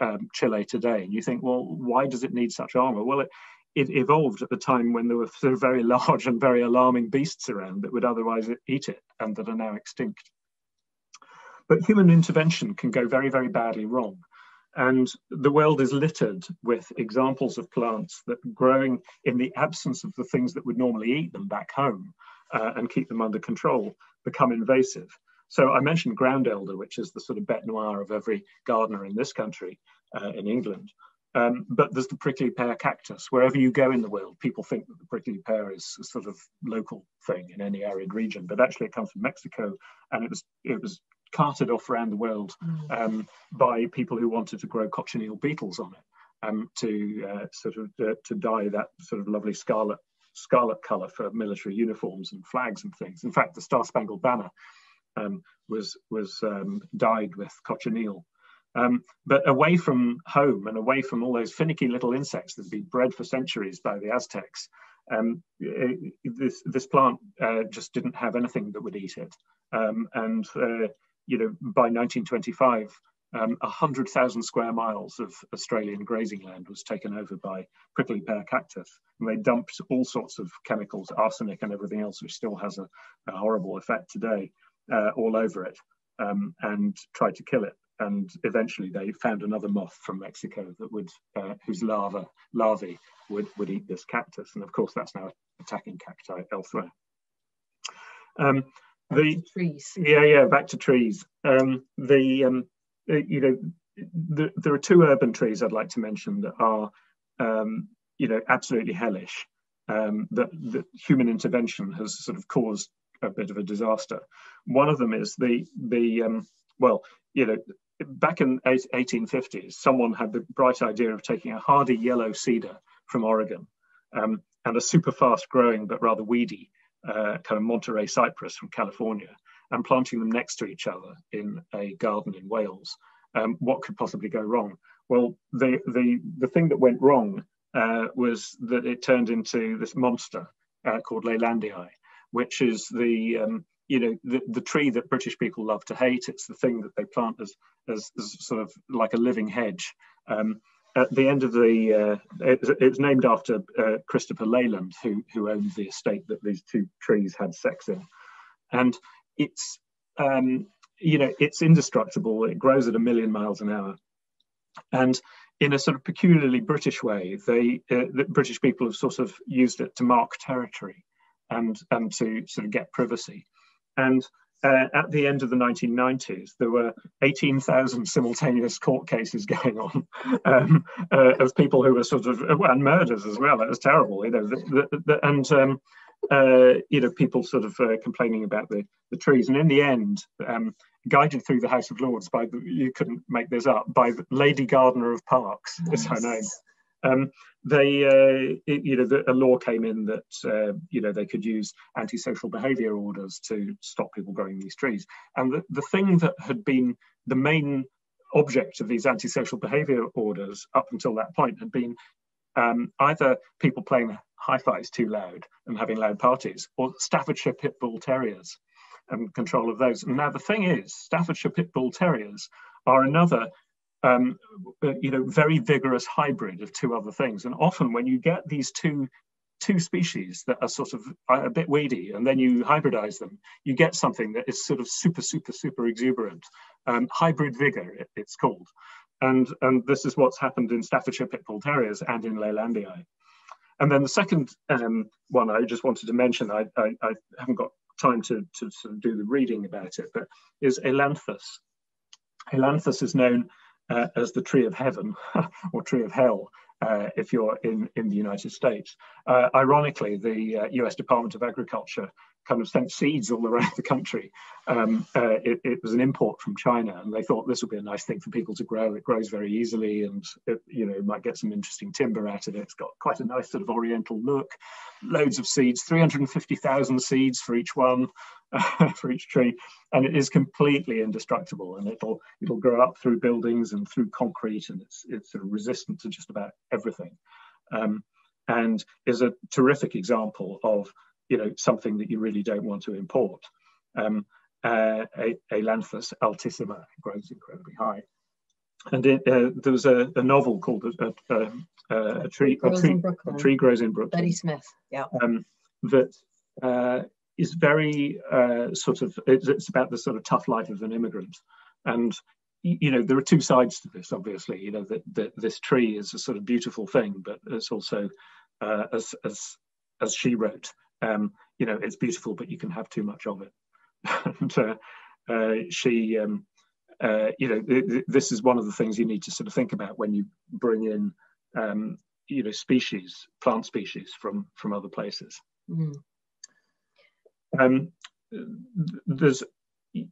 um, Chile today and you think, well, why does it need such armor? Well, it, it evolved at the time when there were sort of very large and very alarming beasts around that would otherwise eat it and that are now extinct. But human intervention can go very, very badly wrong. And the world is littered with examples of plants that growing in the absence of the things that would normally eat them back home uh, and keep them under control become invasive. So I mentioned ground elder, which is the sort of bête noire of every gardener in this country, uh, in England. Um, but there's the prickly pear cactus. Wherever you go in the world, people think that the prickly pear is a sort of local thing in any arid region, but actually it comes from Mexico, and it was it was carted off around the world mm. um, by people who wanted to grow cochineal beetles on it um, to uh, sort of uh, to dye that sort of lovely scarlet scarlet color for military uniforms and flags and things. In fact, the Star Spangled Banner um, was was um, dyed with cochineal. Um, but away from home and away from all those finicky little insects that had been bred for centuries by the Aztecs, um, it, this this plant uh, just didn't have anything that would eat it. Um, and uh, you know, by 1925, um, 100,000 square miles of Australian grazing land was taken over by prickly pear cactus. And they dumped all sorts of chemicals, arsenic and everything else, which still has a, a horrible effect today, uh, all over it um, and tried to kill it. And eventually they found another moth from Mexico that would, uh, whose larva, larvae would, would eat this cactus. And of course, that's now attacking cacti elsewhere. Um, the trees. Yeah, yeah, back to trees. Um, the, um, you know, the, there are two urban trees I'd like to mention that are, um, you know, absolutely hellish. Um, that, that human intervention has sort of caused a bit of a disaster. One of them is the the um, well, you know, back in 1850s, someone had the bright idea of taking a hardy yellow cedar from Oregon um, and a super fast growing but rather weedy uh, kind of Monterey cypress from California and planting them next to each other in a garden in Wales. Um, what could possibly go wrong? Well, the the the thing that went wrong uh, was that it turned into this monster uh, called Leylandii, which is the um, you know the, the tree that British people love to hate. It's the thing that they plant as as, as sort of like a living hedge. Um, at the end of the, uh, it, it, was named after uh, Christopher Leyland, who who owned the estate that these two trees had sex in, and it's um, you know it's indestructible. It grows at a million miles an hour, and in a sort of peculiarly British way, they uh, the British people have sort of used it to mark territory and, and to sort of get privacy. And uh, at the end of the 1990s, there were 18,000 simultaneous court cases going on um, uh, of people who were sort of, and murders as well. It was terrible, you know. The, the, the, and um, uh, you know, people sort of uh, complaining about the, the trees. And in the end, um, guided through the House of Lords by the, you couldn't make this up, by Lady Gardner of Parkes nice. is her name. Um, they, uh, it, you know, the, a law came in that, uh, you know, they could use antisocial behaviour orders to stop people growing these trees. And the, the thing that had been the main object of these antisocial behaviour orders up until that point had been um, either people playing hi-fis too loud and having loud parties, or Staffordshire Pit Bull Terriers and control of those. And now the thing is, Staffordshire Pit Bull Terriers are another, um, uh, you know, very vigorous hybrid of two other things. And often when you get these two two species that are sort of a bit weedy and then you hybridize them, you get something that is sort of super, super, super exuberant. Um, hybrid vigor, it, it's called. And, and this is what's happened in Staffordshire Pit Bull Terriers and in Leylandii. And then the second um, one I just wanted to mention, I, I, I haven't got time to, to sort of do the reading about it, but is Ailanthus. Ailanthus is known uh, as the tree of heaven or tree of hell uh, if you're in, in the United States. Uh, ironically, the US uh, Department of Agriculture kind of sent seeds all around the country. Um, uh, it, it, was an import from China, and they thought this would be a nice thing for people to grow. It grows very easily, and it, you know might get some interesting timber out of it. It's got quite a nice sort of oriental look. Loads of seeds, 350,000 seeds for each one, uh, for each tree, and it is completely indestructible. And it'll it'll grow up through buildings and through concrete, and it's it's sort of resistant to just about everything. Um, and is a terrific example of you know, something that you really don't want to import. Um, uh, Ailanthus altissima grows incredibly high. And it, uh, there was a, a, novel called a, a, a tree, a tree, tree, grows in Brooklyn. Betty Smith, yeah. Um, that uh, is very uh, sort of, it's, it's, about the sort of tough life of an immigrant. And, you know, there are two sides to this, obviously, you know, that, that this tree is a sort of beautiful thing, but it's also, uh, as, as, as she wrote, um, you know, it's beautiful, but you can have too much of it. and uh, uh, she, um, uh, you know, th th this is one of the things you need to sort of think about when you bring in, um, you know, species, plant species from from other places. Mm. Um, there's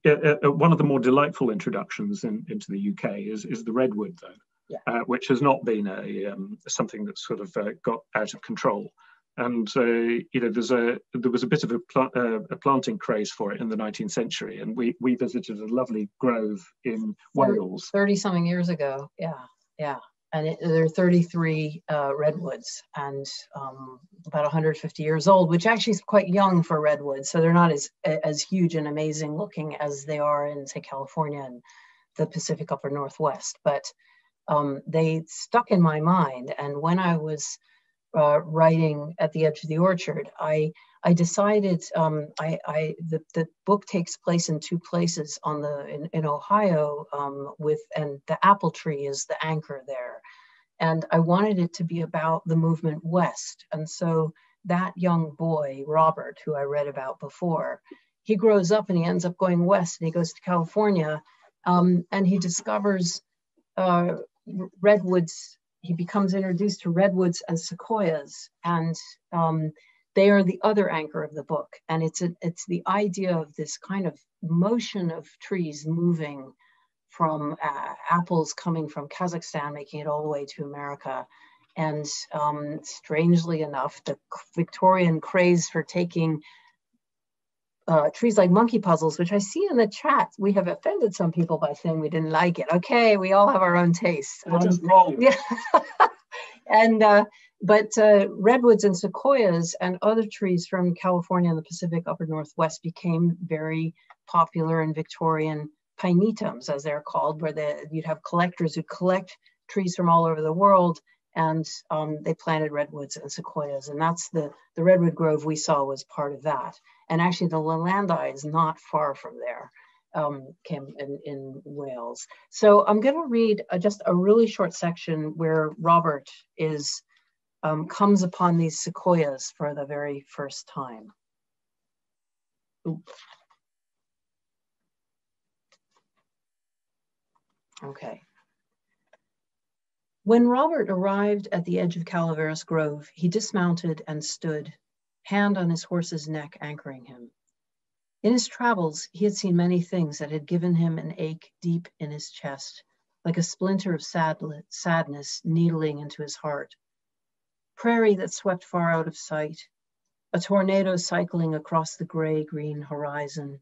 uh, uh, one of the more delightful introductions in, into the UK is, is the redwood, though, yeah. uh, which has not been a um, something that's sort of uh, got out of control. And uh, you know, there's a there was a bit of a, pl uh, a, planting craze for it in the 19th century, and we we visited a lovely grove in Wales. 30 something years ago, yeah, yeah. And it, there are 33 uh, redwoods and um, about 150 years old, which actually is quite young for redwoods. So they're not as as huge and amazing looking as they are in say California and the Pacific Upper Northwest. But um, they stuck in my mind, and when I was uh, writing at the edge of the orchard, I I decided um, I, I the, the book takes place in two places on the in, in Ohio um, with and the apple tree is the anchor there, and I wanted it to be about the movement west, and so that young boy Robert, who I read about before, he grows up and he ends up going west and he goes to California, um, and he discovers uh, redwoods he becomes introduced to redwoods and sequoias, and um, they are the other anchor of the book. And it's a, it's the idea of this kind of motion of trees moving from uh, apples coming from Kazakhstan, making it all the way to America. And um, strangely enough, the Victorian craze for taking uh, trees like monkey puzzles, which I see in the chat, we have offended some people by saying we didn't like it. Okay, we all have our own tastes. Um, just wrong. Yeah. and uh, but uh, redwoods and sequoias and other trees from California and the Pacific Upper Northwest became very popular in Victorian pinetums, as they're called, where the, you'd have collectors who collect trees from all over the world and um, they planted redwoods and sequoias. And that's the, the redwood grove we saw was part of that. And actually the Leylandii is not far from there, um, came in, in Wales. So I'm gonna read a, just a really short section where Robert is, um, comes upon these sequoias for the very first time. Okay. When Robert arrived at the edge of Calaveras Grove, he dismounted and stood, hand on his horse's neck anchoring him. In his travels, he had seen many things that had given him an ache deep in his chest, like a splinter of sadness needling into his heart. Prairie that swept far out of sight, a tornado cycling across the gray green horizon,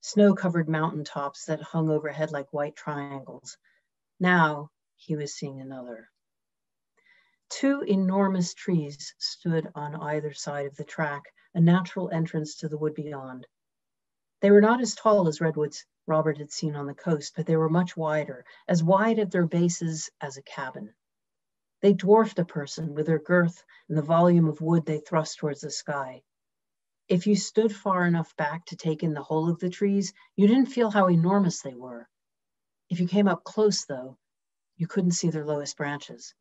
snow covered mountaintops that hung overhead like white triangles. Now he was seeing another. Two enormous trees stood on either side of the track, a natural entrance to the wood beyond. They were not as tall as redwoods Robert had seen on the coast, but they were much wider, as wide at their bases as a cabin. They dwarfed a person with their girth and the volume of wood they thrust towards the sky. If you stood far enough back to take in the whole of the trees, you didn't feel how enormous they were. If you came up close, though, you couldn't see their lowest branches.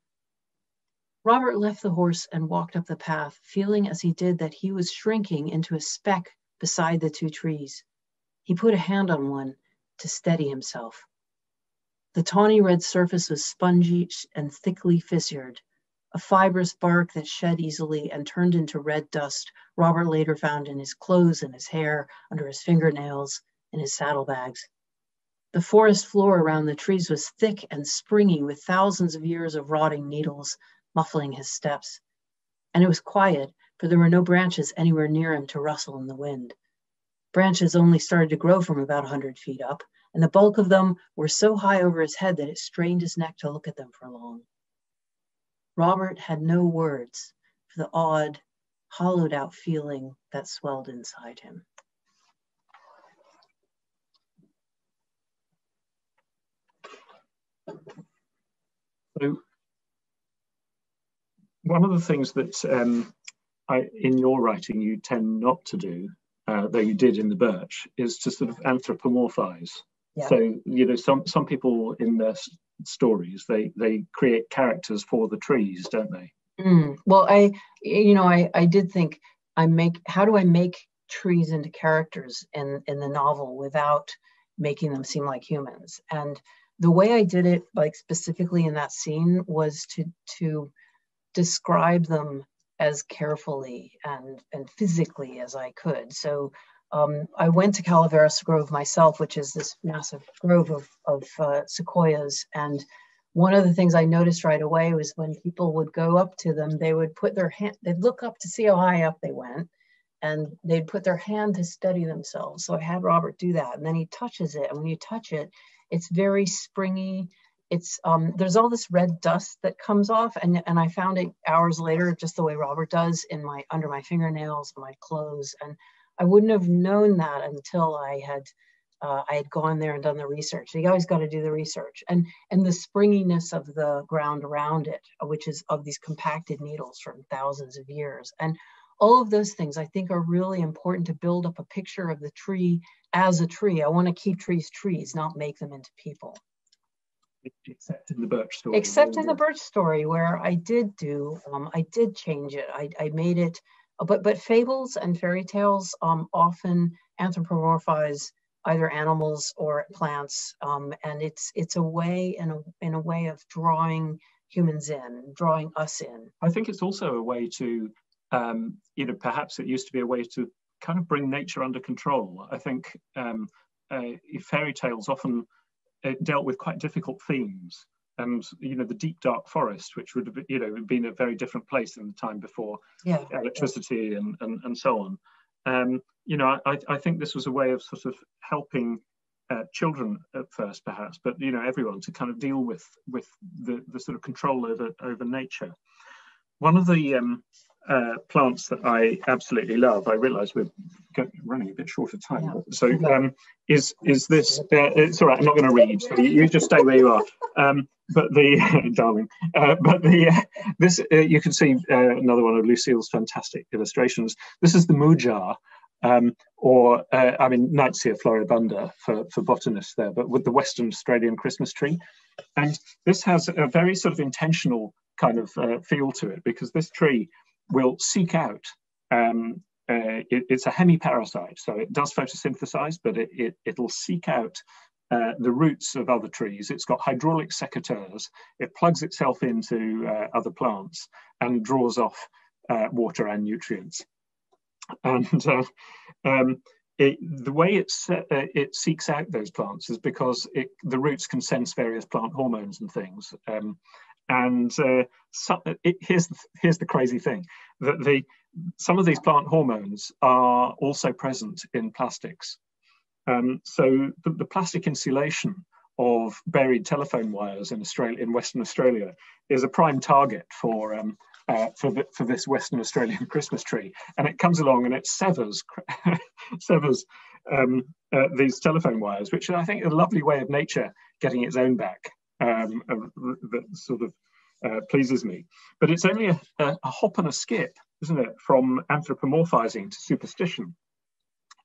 Robert left the horse and walked up the path, feeling as he did that he was shrinking into a speck beside the two trees. He put a hand on one to steady himself. The tawny red surface was spongy and thickly fissured. A fibrous bark that shed easily and turned into red dust, Robert later found in his clothes and his hair, under his fingernails, in his saddlebags. The forest floor around the trees was thick and springy with thousands of years of rotting needles, muffling his steps. And it was quiet, for there were no branches anywhere near him to rustle in the wind. Branches only started to grow from about a 100 feet up, and the bulk of them were so high over his head that it strained his neck to look at them for long. Robert had no words for the odd, hollowed out feeling that swelled inside him. So one of the things that um, I, in your writing you tend not to do, uh, though you did in the Birch, is to sort of anthropomorphize. Yeah. So you know, some some people in their stories they they create characters for the trees, don't they? Mm. Well, I you know I I did think I make how do I make trees into characters in in the novel without making them seem like humans and the way I did it, like specifically in that scene, was to to describe them as carefully and and physically as I could. So um, I went to Calaveras Grove myself, which is this massive grove of, of uh, sequoias. And one of the things I noticed right away was when people would go up to them, they would put their hand, they'd look up to see how high up they went, and they'd put their hand to steady themselves. So I had Robert do that, and then he touches it, and when you touch it, it's very springy. It's um, there's all this red dust that comes off, and and I found it hours later, just the way Robert does in my under my fingernails, my clothes, and I wouldn't have known that until I had uh, I had gone there and done the research. So you always got to do the research, and and the springiness of the ground around it, which is of these compacted needles from thousands of years, and all of those things I think are really important to build up a picture of the tree as a tree. I want to keep trees trees, not make them into people. Except in the birch story. Except in the birch story, where I did do, um, I did change it. I, I made it, but but fables and fairy tales um, often anthropomorphize either animals or plants, um, and it's it's a way in a in a way of drawing humans in, drawing us in. I think it's also a way to um, you know, perhaps it used to be a way to kind of bring nature under control. I think um, uh, fairy tales often uh, dealt with quite difficult themes. And you know the deep dark forest, which would have you know been a very different place in the time before yeah, electricity. And, and and so on. Um, you know, I, I think this was a way of sort of helping uh, children at first, perhaps, but you know everyone to kind of deal with with the the sort of control over over nature. One of the um, uh, plants that I absolutely love, I realise we're running a bit short of time. So um, is is this? Uh, it's all right. I'm not going to read. So you, just stay where you are. Um, but the darling, uh, but the uh, this uh, you can see uh, another one of Lucille's fantastic illustrations. This is the moodjar. Um, or I mean, Nuytsia floribunda for, for botanists there, but with the Western Australian Christmas tree. And this has a very sort of intentional kind of feel to it because this tree will seek out, um, uh, it, it's a hemiparasite, so it does photosynthesize, but it, it, will seek out uh, the roots of other trees. It's got hydraulic secateurs. It plugs itself into uh, other plants and draws off uh, water and nutrients. And uh, um, it, the way it, uh, it seeks out those plants is because it, the roots can sense various plant hormones and things. Um, and uh, so, it, here's here's the crazy thing that the some of these plant hormones are also present in plastics. Um, so the, the, plastic insulation of buried telephone wires in Australia, in Western Australia, is a prime target for um, uh, for the, for this Western Australian Christmas tree, and it comes along and it severs severs um, uh, these telephone wires, which I think is a lovely way of nature getting its own back. Um, that sort of uh, pleases me, but it's only a, a, a hop and a skip, isn't it, from anthropomorphizing to superstition.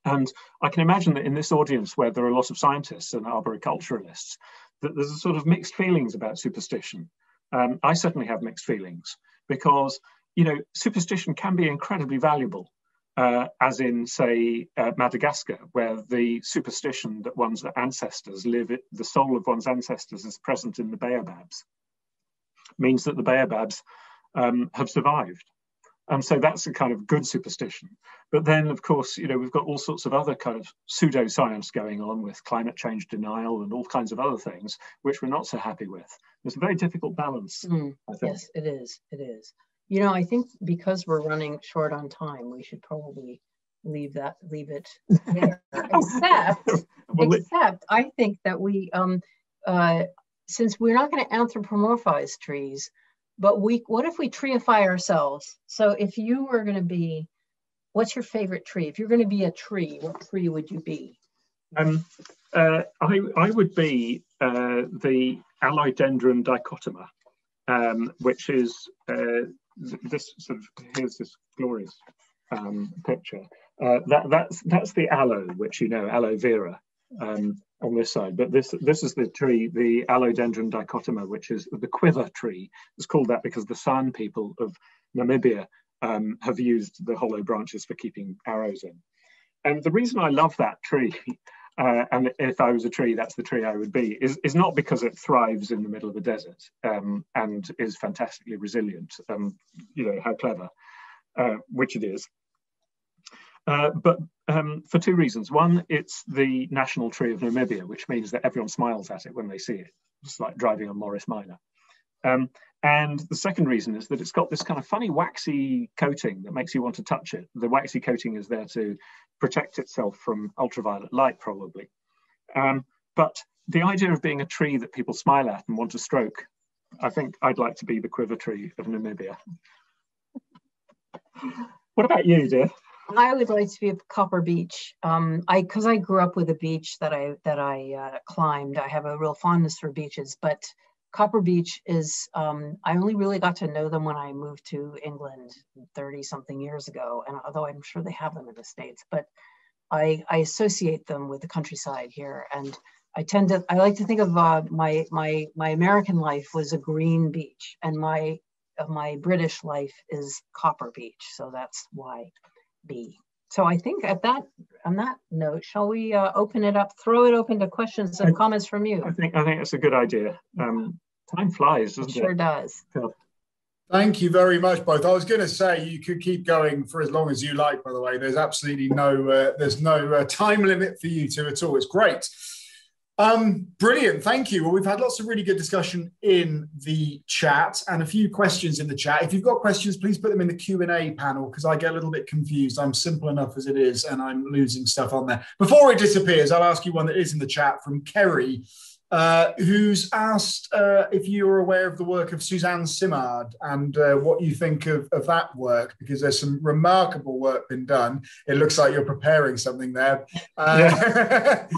And I can imagine that in this audience, where there are a lot of scientists and arboriculturalists, that there's a sort of mixed feelings about superstition. Um, I certainly have mixed feelings because, you know, superstition can be incredibly valuable, uh, as in, say, uh, Madagascar, where the superstition that one's ancestors live, it, the soul of one's ancestors is present in the baobabs, means that the baobabs um, have survived. And so that's a kind of good superstition. But then, of course, you know, we've got all sorts of other kind of pseudoscience going on with climate change denial and all kinds of other things, which we're not so happy with. It's a very difficult balance. Mm, yes, it is. It is. You know, I think because we're running short on time, we should probably leave that, leave it there. except, well, except I think that we, um, uh, since we're not going to anthropomorphize trees, but we what if we treeify ourselves? So if you were going to be what's your favorite tree? If you're going to be a tree what tree would you be? Um, uh, I, I would be uh, the Aloidendron dichotoma, um, which is uh, this sort of here's this glorious um, picture. Uh, that that's that's the aloe, which you know, aloe vera. Um, on this side, but this this is the tree, the Aloidendron dichotoma, which is the quiver tree. It's called that because the San people of Namibia um, have used the hollow branches for keeping arrows in. And the reason I love that tree, uh, and if I was a tree, that's the tree I would be, is, is not because it thrives in the middle of a desert um, and is fantastically resilient. Um, you know how clever, uh, which it is. Uh, but um, for two reasons. One, it's the national tree of Namibia, which means that everyone smiles at it when they see it. It's like driving a Morris Minor. Um, and the second reason is that it's got this kind of funny waxy coating that makes you want to touch it. The waxy coating is there to protect itself from ultraviolet light, probably. Um, but the idea of being a tree that people smile at and want to stroke, I think I'd like to be the quiver tree of Namibia. what about you, dear? I would like to be a Copper Beech. Um, I because I grew up with a beech that I that I uh, climbed. I have a real fondness for beeches, but Copper Beech is. Um, I only really got to know them when I moved to England 30 something years ago, and although I'm sure they have them in the states, but I, I associate them with the countryside here, and I tend to. I like to think of uh, my my my American life was a green beech, and my my British life is Copper Beech. so that's why be. So I think at that on that note, shall we uh, open it up, throw it open to questions and I, comments from you? I think I think it's a good idea. Um, time flies, doesn't it? Sure does. Thank you very much, both. I was going to say you could keep going for as long as you like. By the way, there's absolutely no uh, there's no uh, time limit for you two at all. It's great. Um, brilliant. Thank you. Well, we've had lots of really good discussion in the chat and a few questions in the chat. If you've got questions, please put them in the Q&A panel because I get a little bit confused. I'm simple enough as it is and I'm losing stuff on there. Before it disappears, I'll ask you one that is in the chat from Kerry, uh, who's asked uh, if you're aware of the work of Suzanne Simard and uh, what you think of, of that work, because there's some remarkable work been done. It looks like you're preparing something there. Yeah.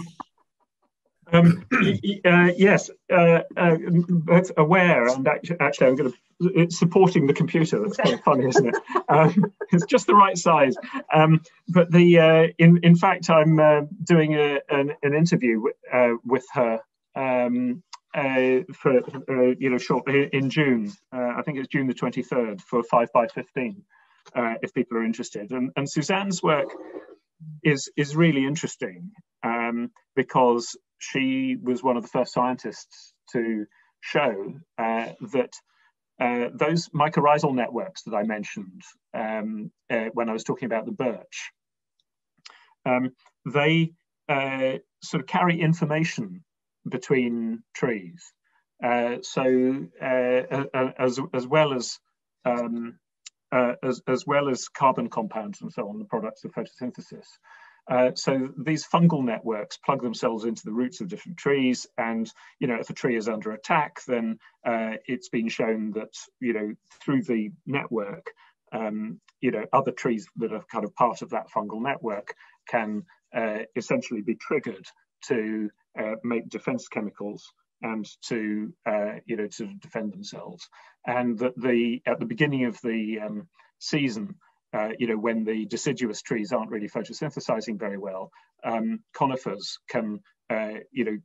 Um, uh, yes, uh, uh, both aware and actually, actually I'm going to. It's supporting the computer. That's kind of funny, isn't it? Um, it's just the right size. Um, but the uh, in in fact, I'm uh, doing a, an, an, interview uh, with her um, for you know short in June. I think it's June the 23rd for five by 15. if people are interested, and, and Suzanne's work is is really interesting um, because she was one of the first scientists to show uh, that uh, those mycorrhizal networks that I mentioned um, uh, when I was talking about the birch, um, they uh, sort of carry information between trees. Uh, so uh, as, as well as um, as, as well as carbon compounds and so on, the products of photosynthesis. Uh, so these fungal networks plug themselves into the roots of different trees, and you know if a tree is under attack, then uh, it's been shown that you know through the network, um, you know other trees that are kind of part of that fungal network can uh, essentially be triggered to uh, make defense chemicals and to uh, you know to defend themselves, and that the at the beginning of the um, season uh, you know, when the deciduous trees aren't really photosynthesizing very well, um, conifers can, uh, you know,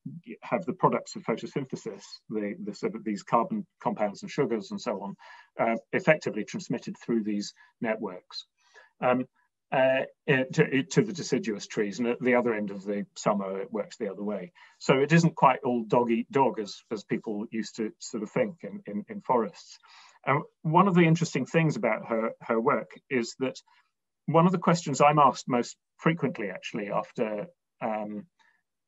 have the products of photosynthesis, the, the sort of these carbon compounds and sugars and so on, uh, effectively transmitted through these networks. Um, uh, to, to, the deciduous trees, and at the other end of the summer, it works the other way. So it isn't quite all dog eat dog as, as people used to sort of think in, in, in forests. And one of the interesting things about her, her work is that one of the questions I'm asked most frequently, actually, after um,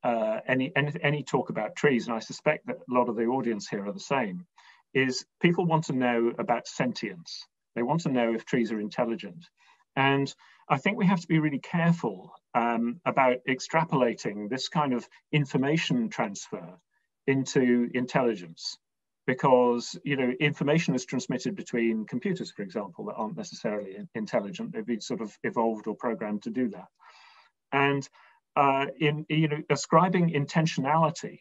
uh, any, any, any talk about trees, and I suspect that a lot of the audience here are the same, is people want to know about sentience. They want to know if trees are intelligent. And I think we have to be really careful um, about extrapolating this kind of information transfer into intelligence because you know information is transmitted between computers, for example, that aren't necessarily intelligent. They've been sort of evolved or programmed to do that. And uh, in you know ascribing intentionality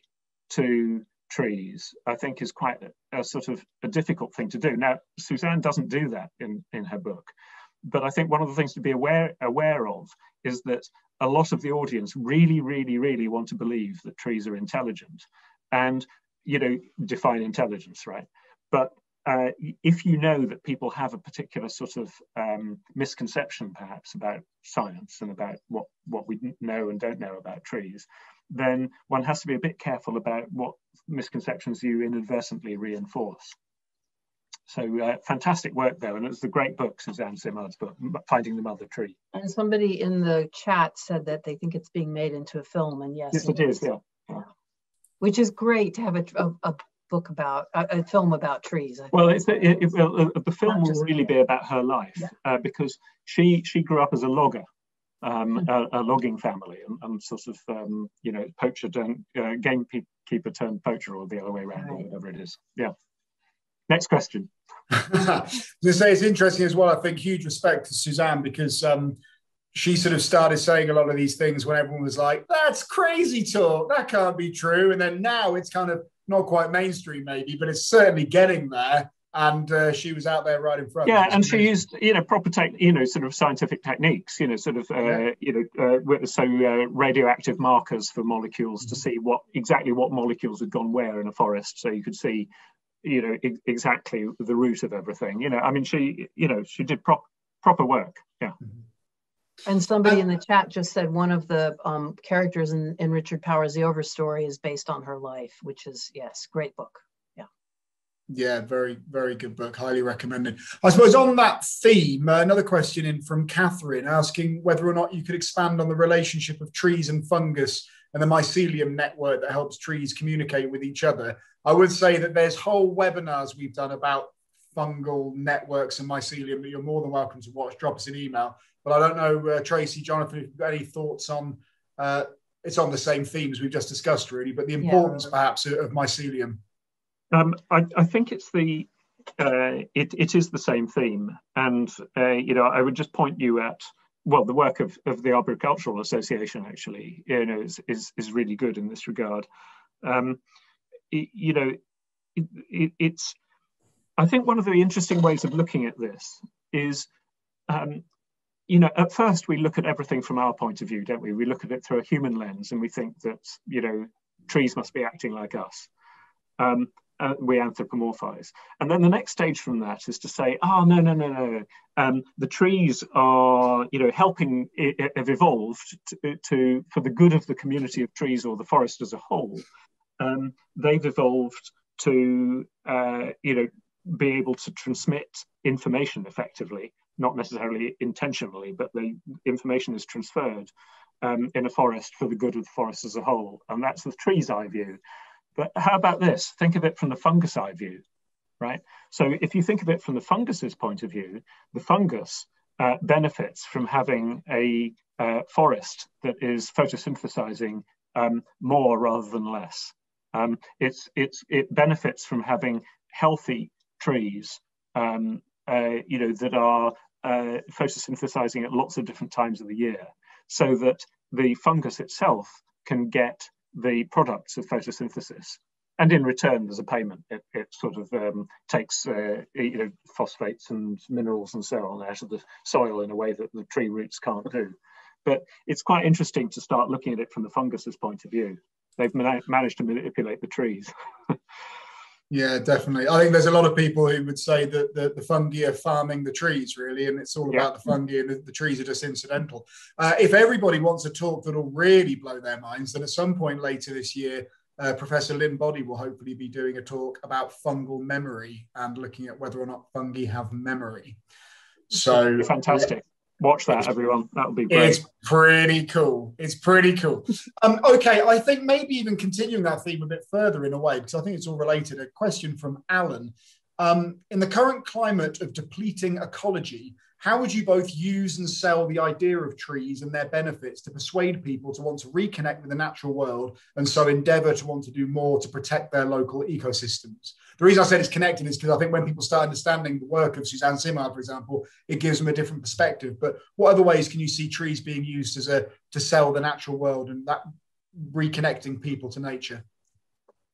to trees, I think is quite a, a, sort of a difficult thing to do. Now, Suzanne doesn't do that in, in her book, but I think one of the things to be aware aware of is that a lot of the audience really, really, really want to believe that trees are intelligent. And you know, define intelligence, right? But uh, if you know that people have a particular sort of um, misconception, perhaps, about science and about what, what we know and don't know about trees, then one has to be a bit careful about what misconceptions you inadvertently reinforce. So uh, fantastic work there, and it's the great book, Suzanne Simard's book, Finding the Mother Tree. And somebody in the chat said that they think it's being made into a film, and yes, yes, it, it is. is. Yeah. yeah which is great to have a, a, a book about a, a, film about trees. Well, it's it, it, uh, the film will really be about her life yeah. uh, because she she grew up as a logger, um, mm-hmm. a, a, logging family, and, and sort of um, you know poacher turned uh, gamekeeper turned poacher, or the other way around, right. or whatever it is. Yeah. Next question. to say it's interesting as well. I think huge respect to Suzanne because um, she sort of started saying a lot of these things when everyone was like, that's crazy talk. That can't be true. And then now it's kind of not quite mainstream, maybe, but it's certainly getting there. And uh, she was out there right in front. Yeah, and she used, you know, proper tech, you know, sort of scientific techniques, you know, sort of, uh, yeah. you know, uh, so uh, radioactive markers for molecules mm-hmm. to see what exactly what molecules had gone where in a forest, so you could see, you know, exactly the root of everything. You know, I mean, she, you know, she did prop- proper work. Yeah. Mm-hmm. And somebody in the chat just said one of the um, characters in, in Richard Powers' The Overstory is based on her life, which is, yes, great book. Yeah. Yeah, very, very good book. Highly recommended. I suppose on that theme, uh, another question in from Catherine asking whether or not you could expand on the relationship of trees and fungus and the mycelium network that helps trees communicate with each other. I would say that there's whole webinars we've done about fungal networks and mycelium that you're more than welcome to watch. Drop us an email. But I don't know, uh, Tracy, Jonathan, if you've got any thoughts on uh, it's on the same themes we've just discussed, really, but the importance yeah. perhaps of mycelium. Um, I, I, think it's the uh, it, it is the same theme, and uh, you know I would just point you at well the work of, of the Arboricultural Association actually you know is is, is really good in this regard. Um, it, you know it, it's I think one of the interesting ways of looking at this is um, you know, at first we look at everything from our point of view, don't we? We look at it through a human lens and we think that, you know, trees must be acting like us. Um, uh, we anthropomorphize. And then the next stage from that is to say, oh, no, no, no, no. Um, the trees are, you know, helping, have evolved to, to, for the good of the community of trees or the forest as a whole. Um, they've evolved to, uh, you know, be able to transmit information effectively, not necessarily intentionally, but the information is transferred um, in a forest for the good of the forest as a whole. And that's the tree's eye view. But how about this? Think of it from the fungus eye view, right? So if you think of it from the fungus's point of view, the fungus uh, benefits from having a uh, forest that is photosynthesizing um, more rather than less. Um, it's, it's, it benefits from having healthy trees, um, uh, you know, that are uh, photosynthesizing at lots of different times of the year, so that the fungus itself can get the products of photosynthesis. And in return, there's a payment. It, it sort of um, takes uh, you know, phosphates and minerals and so on out of the soil in a way that the tree roots can't do. But it's quite interesting to start looking at it from the fungus's point of view. They've managed to manipulate the trees. Yeah, definitely. I think there's a lot of people who would say that the, the fungi are farming the trees, really, and it's all yeah. about the fungi and the, the, trees are just incidental. Uh, if everybody wants a talk that'll really blow their minds, then at some point later this year, uh, Professor Lynne Boddy will hopefully be doing a talk about fungal memory and looking at whether or not fungi have memory. So fantastic watch that, everyone. That would be great. It's pretty cool. It's pretty cool. Um, okay, I think maybe even continuing that theme a bit further in a way, because I think it's all related. A question from Alan. Um, in the current climate of depleting ecology, how would you both use and sell the idea of trees and their benefits to persuade people to want to reconnect with the natural world and so endeavor to want to do more to protect their local ecosystems? The reason I said it's connected is because I think when people start understanding the work of Suzanne Simard, for example, it gives them a different perspective. But what other ways can you see trees being used as a to sell the natural world and that reconnecting people to nature?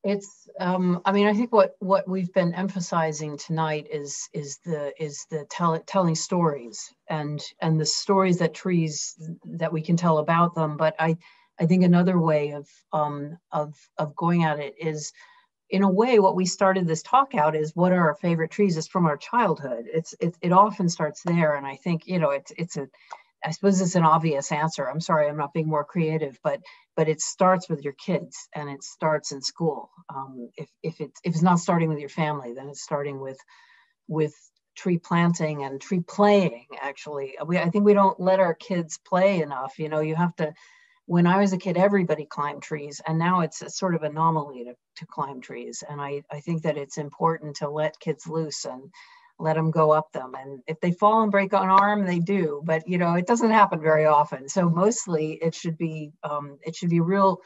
It's, um, I mean, I think what what we've been emphasizing tonight is is the is the tell, telling stories and and the stories that trees that we can tell about them. But I I think another way of um, of of going at it is, in a way, what we started this talk out is what are our favorite trees is from our childhood. It's it it often starts there, and I think you know it's it's a I suppose it's an obvious answer. I'm sorry, I'm not being more creative, but but it starts with your kids and it starts in school. Um, if if it's if it's not starting with your family, then it's starting with with tree planting and tree playing. Actually, we I think we don't let our kids play enough. You know, you have to. When I was a kid, everybody climbed trees, and now it's a sort of anomaly to, to climb trees. And I, I think that it's important to let kids loose and let them go up them. And if they fall and break an arm, they do. But you know, it doesn't happen very often. So mostly, it should be um, it should be real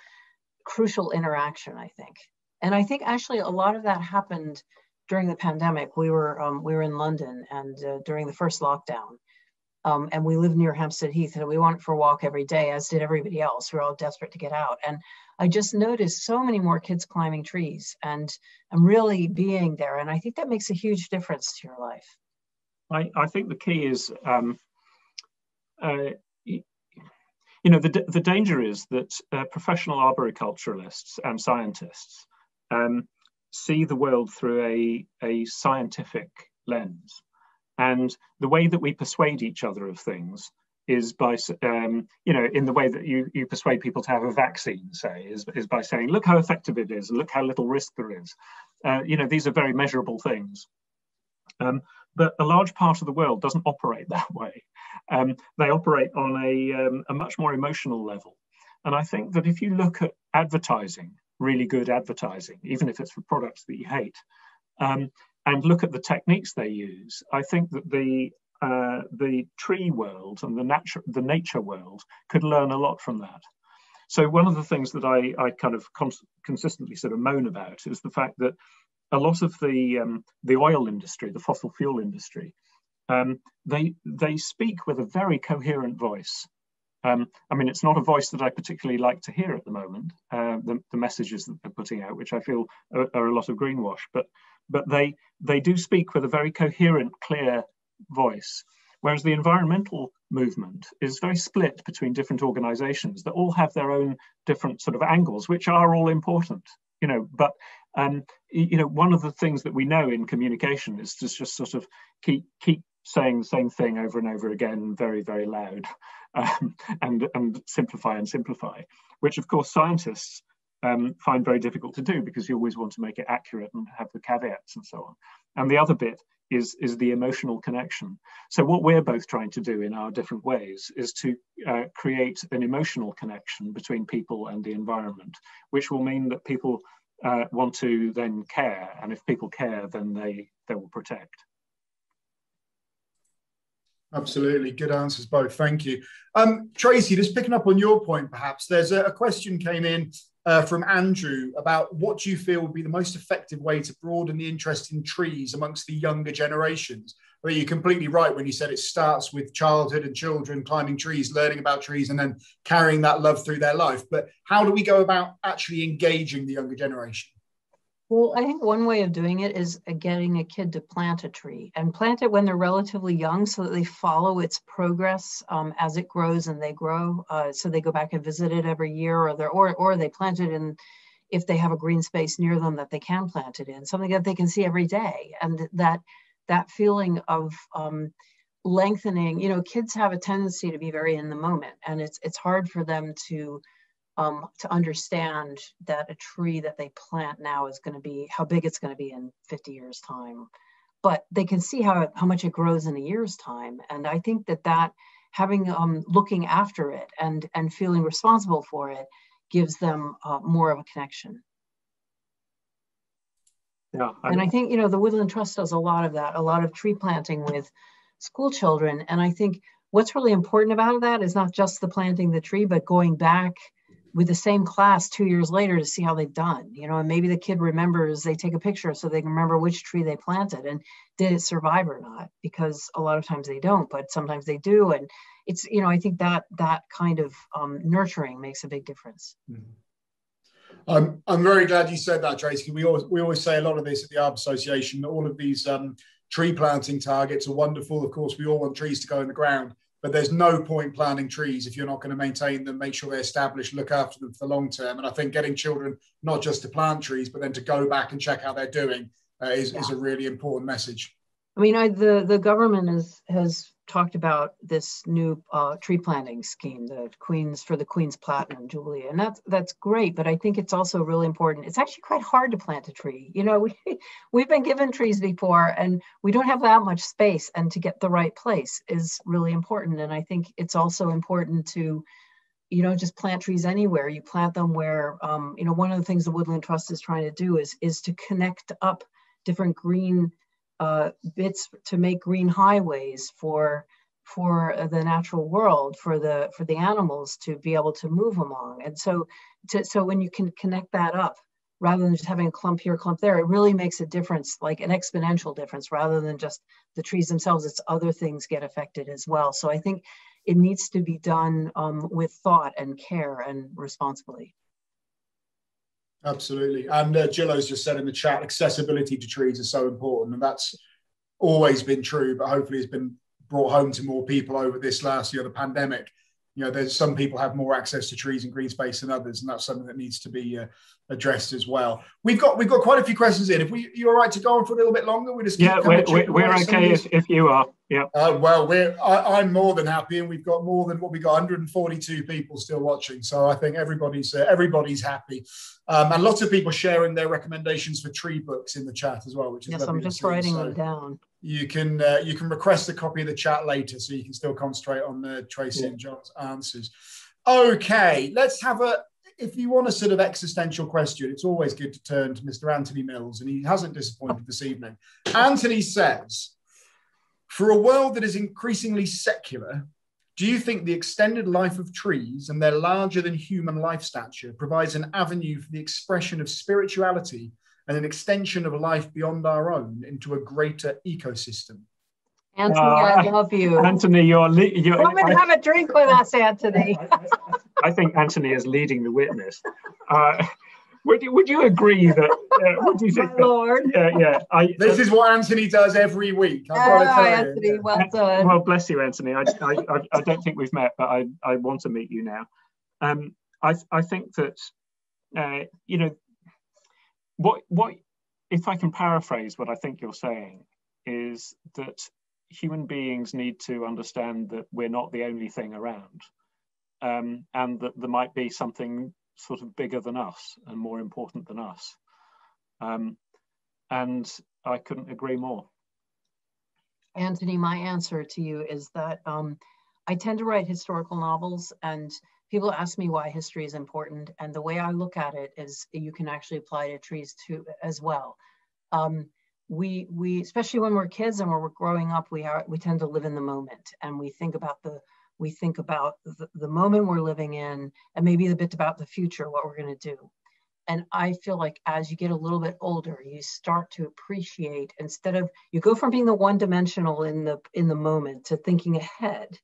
crucial interaction, I think. And I think actually a lot of that happened during the pandemic. We were um, we were in London and uh, during the first lockdown. Um, and we live near Hampstead Heath, and we went for a walk every day, as did everybody else. We were all desperate to get out. And I just noticed so many more kids climbing trees and I'm really being there. And I think that makes a huge difference to your life. I, I think the key is, um, uh, you know, the, the danger is that uh, professional arboriculturalists and scientists um, see the world through a, a scientific lens. And the way that we persuade each other of things is by, um, you know, in the way that you, you persuade people to have a vaccine, say, is, is by saying, look how effective it is, look how little risk there is. Uh, you know, these are very measurable things. Um, but a large part of the world doesn't operate that way. Um, they operate on a, um, a much more emotional level. And I think that if you look at advertising, really good advertising, even if it's for products that you hate, um, and look at the techniques they use, I think that the uh, the tree world and the nature the nature world could learn a lot from that. So one of the things that I, I kind of cons- consistently sort of moan about is the fact that a lot of the um, the oil industry, the fossil fuel industry, um, they they speak with a very coherent voice. Um, I mean, it's not a voice that I particularly like to hear at the moment. Uh, the, the, messages that they're putting out, which I feel are, are, a lot of greenwash, but but they they do speak with a very coherent, clear voice. Whereas the environmental movement is very split between different organizations that all have their own different sort of angles, which are all important, you know, but um, you know, one of the things that we know in communication is to just sort of keep keep saying the same thing over and over again, very, very loud, um, and and simplify and simplify, which of course scientists um, find very difficult to do because you always want to make it accurate and have the caveats and so on. And the other bit is, is the emotional connection. So what we're both trying to do in our different ways is to uh, create an emotional connection between people and the environment, which will mean that people uh, want to then care. And if people care, then they, they will protect. Absolutely. Good answers, both. Thank you. Um, Tracy, just picking up on your point, perhaps, there's a, a question came in uh, from Andrew about what do you feel would be the most effective way to broaden the interest in trees amongst the younger generations? Well, you're completely right when you said it starts with childhood and children climbing trees, learning about trees, and then carrying that love through their life. But how do we go about actually engaging the younger generation? Well, I think one way of doing it is uh, getting a kid to plant a tree and plant it when they're relatively young so that they follow its progress um, as it grows and they grow. Uh, so they go back and visit it every year or, or, or they plant it in, if they have a green space near them that they can plant it in, something that they can see every day. And that, that feeling of um, lengthening, you know, kids have a tendency to be very in the moment and it's, it's hard for them to um, to understand that a tree that they plant now is going to be how big it's going to be in 50 years time. But they can see how, how much it grows in a year's time. And i think that that having um, looking after it and and feeling responsible for it gives them uh, more of a connection. Yeah and i think you know the woodland trust does a lot of that a lot of tree planting with school children. And i think what's really important about that is not just the planting the tree but going back with the same class two years later to see how they've done you know and maybe the kid remembers they take a picture so they can remember which tree they planted and did it survive or not? Because a lot of times they don't but sometimes they do and it's you know i think that that kind of um, nurturing makes a big difference. Mm-hmm. I'm, I'm very glad you said that tracy we always we always say a lot of this at the arb association all of these um, tree planting targets are wonderful. Of course we all want trees to go in the ground but there's no point planting trees if you're not going to maintain them, make sure they're established, look after them for the long term. And I think getting children not just to plant trees, but then to go back and check how they're doing uh, is, yeah. is a really important message. I mean, I, the the government has has talked about this new uh, tree planting scheme, the Queens for the Queen's Platinum Jubilee, and that's that's great. But I think it's also really important. It's actually quite hard to plant a tree. You know, we we've been given trees before, and we don't have that much space, and to get the right place is really important. And I think it's also important to you don't just plant trees anywhere you plant them where um, you know one of the things the woodland trust is trying to do is is to connect up different green uh, bits to make green highways for for the natural world for the for the animals to be able to move along. And so to, so when you can connect that up rather than just having a clump here clump there it really makes a difference like an exponential difference rather than just the trees themselves it's other things get affected as well. So i think it needs to be done um, with thought and care and responsibly Absolutely. And uh, Gillo's just said in the chat, accessibility to trees is so important. And that's always been true, but hopefully it's been brought home to more people over this last year, the pandemic. You know, there's some people have more access to trees and green space than others, and that's something that needs to be uh, addressed as well. We've got we've got quite a few questions in. If we you're all right to go on for a little bit longer, we just yeah, we're, we're, we're okay if, if you are. Yeah. Uh, well, we're I, am more than happy, and we've got more than what we got 142 people still watching. So I think everybody's uh, everybody's happy, um, and lots of people sharing their recommendations for tree books in the chat as well, which is yes. I'm just writing so them down. You can uh, you can request a copy of the chat later, so you can still concentrate on the Tracy yeah. and John's answers. Okay, let's have a if you want a sort of existential question, it's always good to turn to Mr. Anthony Mills, and he hasn't disappointed this evening. Anthony says, for a world that is increasingly secular, do you think the extended life of trees and their larger than human life stature provides an avenue for the expression of spirituality and an extension of life beyond our own into a greater ecosystem? Anthony, uh, I love you. Anthony, you're, you're come and have a drink with us, Anthony. I think Anthony is leading the witness. Uh, would you, would you agree that? Uh, would you think? My Lord. Yeah, yeah. I, this is what Anthony does every week. I've got to tell Anthony, you. well done. Well, bless you, Anthony. I, I, I, don't think we've met, but I, I want to meet you now. Um, I, I think that, uh, you know, what, what, if I can paraphrase what I think you're saying, is that human beings need to understand that we're not the only thing around um, and that there might be something sort of bigger than us and more important than us. Um, and I couldn't agree more. Anthony, my answer to you is that um, I tend to write historical novels and people ask me why history is important. And the way I look at it is you can actually apply to trees too as well. Um, we, we, especially when we're kids and when we're growing up, we are, we tend to live in the moment and we think about the, we think about the, the moment we're living in and maybe a bit about the future, what we're gonna do. And I feel like as you get a little bit older, you start to appreciate instead of you go from being the one dimensional in the in the moment to thinking ahead.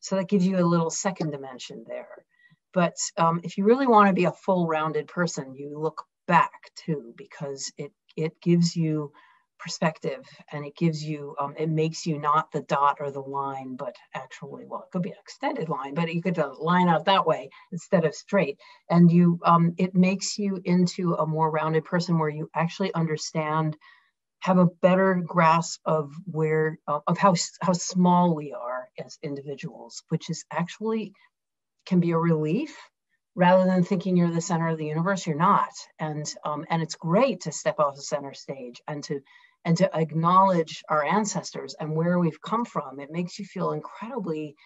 So that gives you a little second dimension there. But um, if you really want to be a full rounded person, you look back too, because it it gives you perspective and it gives you um, it makes you not the dot or the line but actually well it could be an extended line but you could line out that way instead of straight and you um, it makes you into a more rounded person where you actually understand have a better grasp of where uh, of how how small we are as individuals which is actually can be a relief. Rather than thinking you're the center of the universe you're not. And um, and it's great to step off the center stage and to and to acknowledge our ancestors and where we've come from. It makes you feel incredibly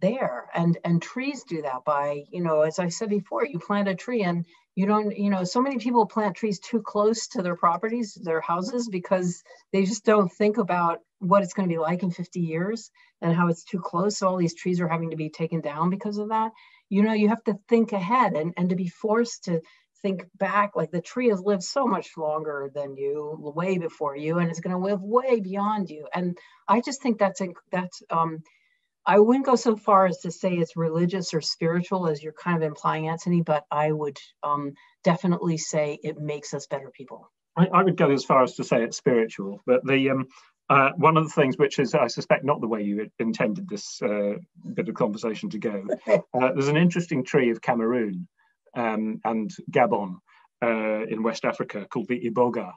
there. And and trees do that by you know as i said before you plant a tree and you don't you know so many people plant trees too close to their properties their houses because they just don't think about what it's going to be like in 50 years and how it's too close so all these trees are having to be taken down because of that you know you have to think ahead and and to be forced to think back, like the tree has lived so much longer than you, way before you, and it's going to live way beyond you. And I just think that's that's. Um, I wouldn't go so far as to say it's religious or spiritual, as you're kind of implying, Anthony, but I would um, definitely say it makes us better people. I, I, would go as far as to say it's spiritual, but the um, uh, one of the things which is, I suspect, not the way you intended this uh, bit of conversation to go. Uh, there's an interesting tree of Cameroon um, and Gabon uh, in West Africa called the iboga.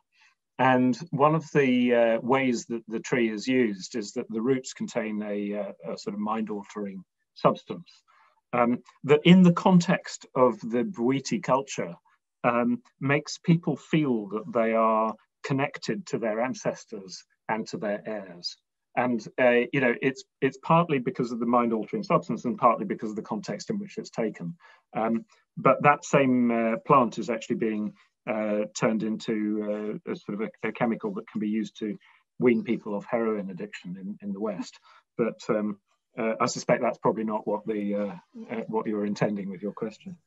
And one of the uh, ways that the tree is used is that the roots contain a, uh, a sort of mind altering substance um, that, in the context of the Bwiti culture, um, makes people feel that they are connected to their ancestors and to their heirs. And uh, you know, it's it's partly because of the mind-altering substance, and partly because of the context in which it's taken. Um, but that same uh, plant is actually being turned into uh, a sort of a, a, chemical that can be used to wean people off heroin addiction in, in the West. But um, uh, I suspect that's probably not what the uh, what you were intending with your question.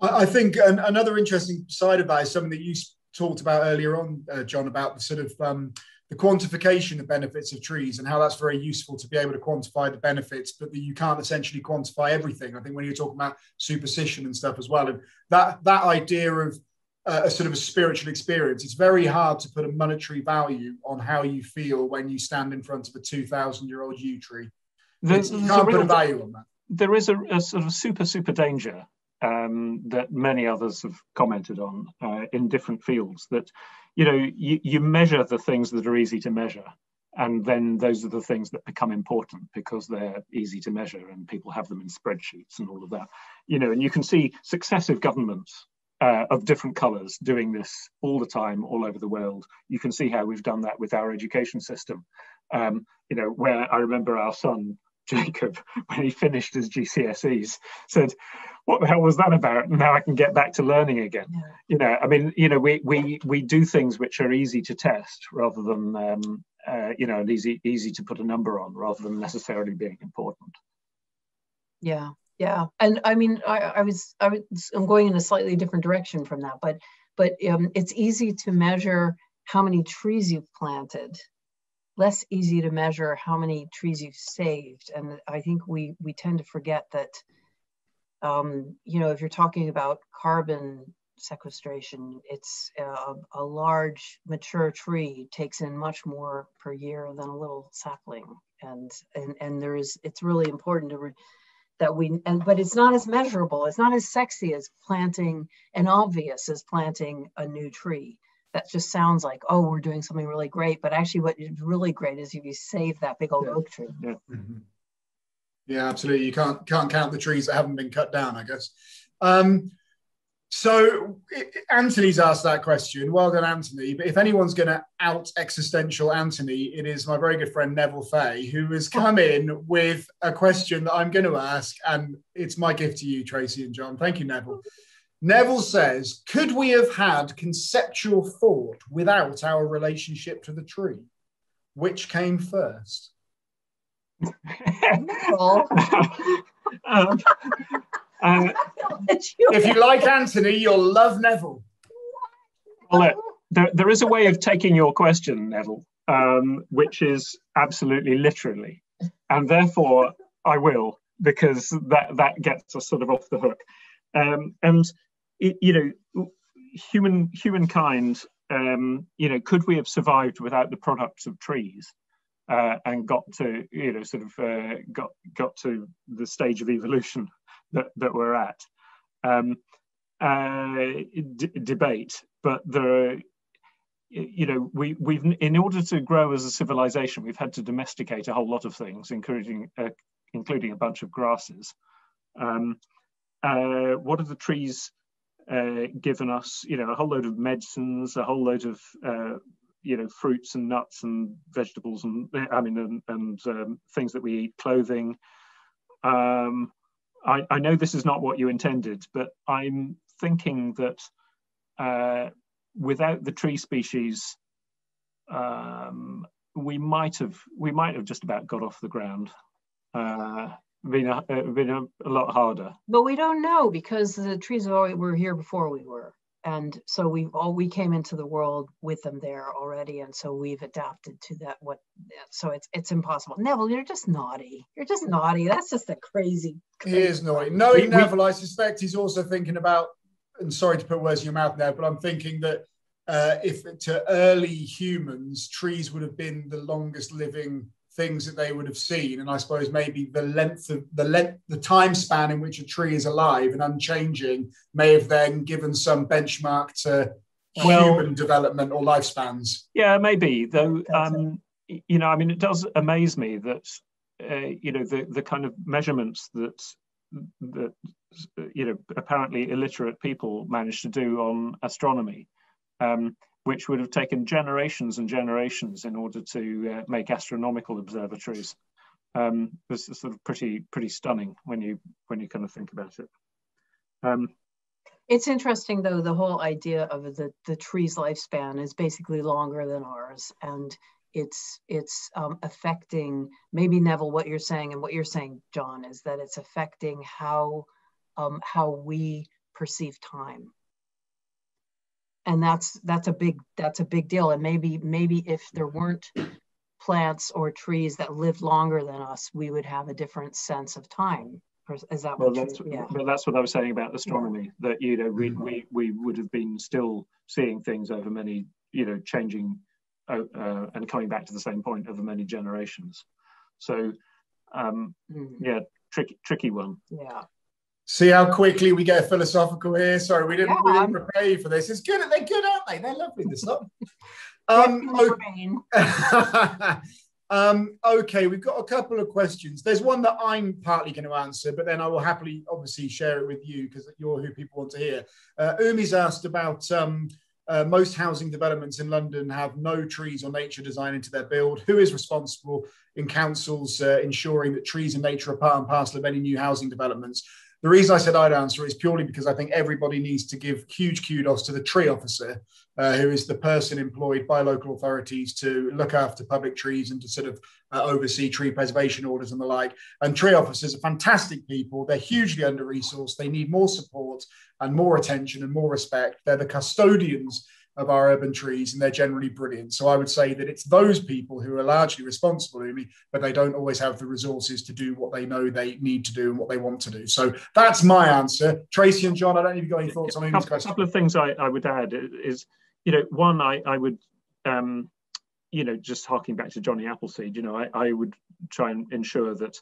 I think an, another interesting side of that is something that you talked about earlier on, John, about the sort of um, the quantification of benefits of trees and how that's very useful to be able to quantify the benefits, but that you can't essentially quantify everything. I think when you're talking about superstition and stuff as well, and that that idea of uh, a sort of a spiritual experience, it's very hard to put a monetary value on how you feel when you stand in front of a 2,000 year old yew tree. There's, you can't put a value on that. There is a, a sort of super, super danger um, that many others have commented on uh, in different fields that you know you, you measure the things that are easy to measure and then those are the things that become important because they're easy to measure and people have them in spreadsheets and all of that. You know and you can see successive governments uh, of different colors doing this all the time all over the world. You can see how we've done that with our education system. Um, you know where i remember our son Jacob, when he finished his GCSEs, said, "What the hell was that about?" And now I can get back to learning again. Yeah. You know, I mean, you know, we we we do things which are easy to test rather than um, uh, you know, and easy easy to put a number on rather than necessarily being important. Yeah, yeah, and I mean, I, I was I was I'm going in a slightly different direction from that, but but um, it's easy to measure how many trees you've planted less easy to measure how many trees you've saved. And I think we, we tend to forget that, um, you know, if you're talking about carbon sequestration, it's a, a, large mature tree takes in much more per year than a little sapling. And, and, and there's, it's really important to, that we, and, but it's not as measurable. It's not as sexy as planting and obvious as planting a new tree that just sounds like, oh, we're doing something really great. But actually, what is really great is if you save that big old yeah. oak tree. Yeah. Mm-hmm. yeah, absolutely. You can't can't count the trees that haven't been cut down. I guess. Um, so Anthony's asked that question. Well done, Anthony. But if anyone's going to out existential Anthony, it is my very good friend Neville Fay, who has come in with a question that I'm going to ask, and it's my gift to you, Tracy and John. Thank you, Neville. Neville says, "Could we have had conceptual thought without our relationship to the tree? Which came first? um, uh, if you like Anthony, you'll love Neville. Well, uh, there, there is a way of taking your question, Neville, um, which is absolutely literally, and therefore I will because that that gets us sort of off the hook. Um, and it, you know, human humankind, um, you know, could we have survived without the products of trees? Uh, and got to you know sort of uh, got got to the stage of evolution that, that we're at. Um, uh, debate, but there are, you know, we, we've, in order to grow as a civilization, we've had to domesticate a whole lot of things, including, uh, including a bunch of grasses. Um, uh, what are the trees uh, given us? You know, a whole load of medicines, a whole load of, uh, you know, fruits and nuts and vegetables and, I mean, and, and um, things that we eat, clothing. Um, I, I, know this is not what you intended, but I'm thinking that uh, without the tree species, um, we might have we might have just about got off the ground. Uh, been a, uh, been a, a, lot harder. But we don't know because the trees were here before we were. And so we all we came into the world with them there already. And so we've adapted to that what so it's it's impossible. Neville you're just naughty. You're just naughty. That's just a crazy, crazy he is naughty. knowing neville i suspect he's also thinking about and sorry to put words in your mouth now but i'm thinking that uh, if to early humans trees would have been the longest living things that they would have seen. And i suppose maybe the length of the length the time span in which a tree is alive and unchanging may have then given some benchmark to well, human development or lifespans. yeah maybe. Though um, you know i mean it does amaze me that uh, you know the the kind of measurements that that you know apparently illiterate people managed to do on astronomy. Um, which would have taken generations and generations in order to uh, make astronomical observatories. Um, this is sort of pretty pretty stunning when you when you kind of think about it. Um, it's interesting though the whole idea of the the tree's lifespan is basically longer than ours, and it's it's um, affecting maybe Neville what you're saying and what you're saying John is that it's affecting how um, how we perceive time and that's that's a big that's a big deal and maybe maybe if there weren't plants or trees that lived longer than us we would have a different sense of time is that well, that's, yeah. well that's what i was saying about astronomy yeah. that you know we, mm-hmm. we we would have been still seeing things over many you know changing uh, uh, and coming back to the same point over many generations so um mm. yeah tricky tricky one yeah See how quickly we get philosophical here. Sorry, we didn't, yeah. we didn't prepare you for this. It's good. They're good, aren't they? They're lovely. This lot. Um, okay. um, okay, we've got a couple of questions. There's one that I'm partly going to answer, but then I will happily, obviously, share it with you because you're who people want to hear. Uh, Umi's asked about um, uh, most housing developments in London have no trees or nature design into their build. Who is responsible in councils uh, ensuring that trees and nature are part and parcel of any new housing developments? The reason I said I'd answer is purely because I think everybody needs to give huge kudos to the tree officer, uh, who is the person employed by local authorities to look after public trees and to sort of uh, oversee tree preservation orders and the like. And tree officers are fantastic people. They're hugely under resourced. They need more support and more attention and more respect. They're the custodians of our urban trees, and they're generally brilliant. So I would say that it's those people who are largely responsible, Umi, but they don't always have the resources to do what they know they need to do and what they want to do. So that's my answer. Tracy and John, I don't know if you've got any thoughts on Umi's question. A couple of things I, I would add is, you know, one, I, I would, um, you know, just harking back to Johnny Appleseed, you know, I, I would try and ensure that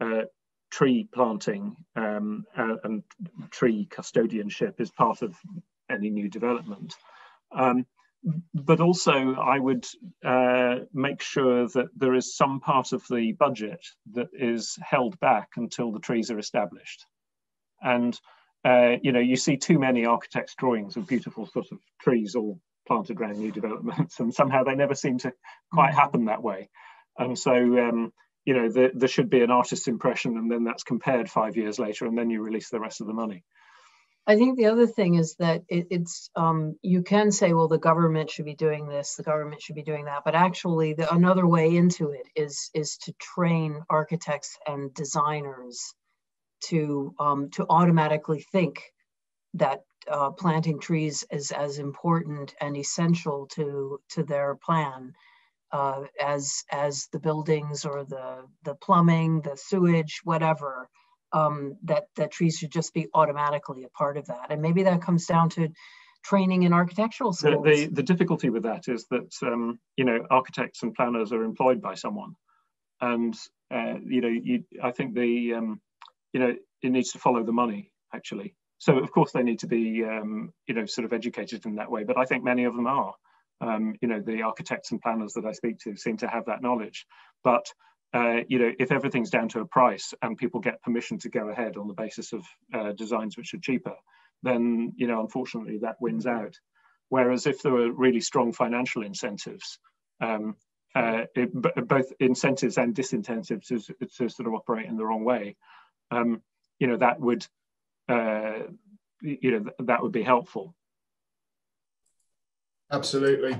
uh, tree planting um, uh, and tree custodianship is part of any new development. Um, but also, I would uh, make sure that there is some part of the budget that is held back until the trees are established. And uh, you know, you see too many architects' drawings of beautiful sort of trees all planted around new developments, and somehow they never seem to quite happen that way. And so, um, you know, the, there should be an artist's impression, and then that's compared five years later, and then you release the rest of the money. I think the other thing is that it, it's um, you can say, well, the government should be doing this, the government should be doing that, but actually, the, another way into it is is to train architects and designers to um, to automatically think that uh, planting trees is as important and essential to to their plan uh, as as the buildings or the the plumbing, the sewage, whatever. Um, that that trees should just be automatically a part of that, and maybe that comes down to training in architectural schools. The, the, the difficulty with that is that um, you know architects and planners are employed by someone, and uh, you know you, I think the um, you know it needs to follow the money actually. So of course they need to be um, you know sort of educated in that way, but I think many of them are um, you know, the architects and planners that I speak to seem to have that knowledge. But uh, you know, if everything's down to a price and people get permission to go ahead on the basis of uh, designs which are cheaper, then you know, unfortunately, that wins out. Whereas if there were really strong financial incentives, um, uh, it, both incentives and disincentives to, to, sort of operate in the wrong way, um, you know, that would, uh, you know, that would be helpful. Absolutely.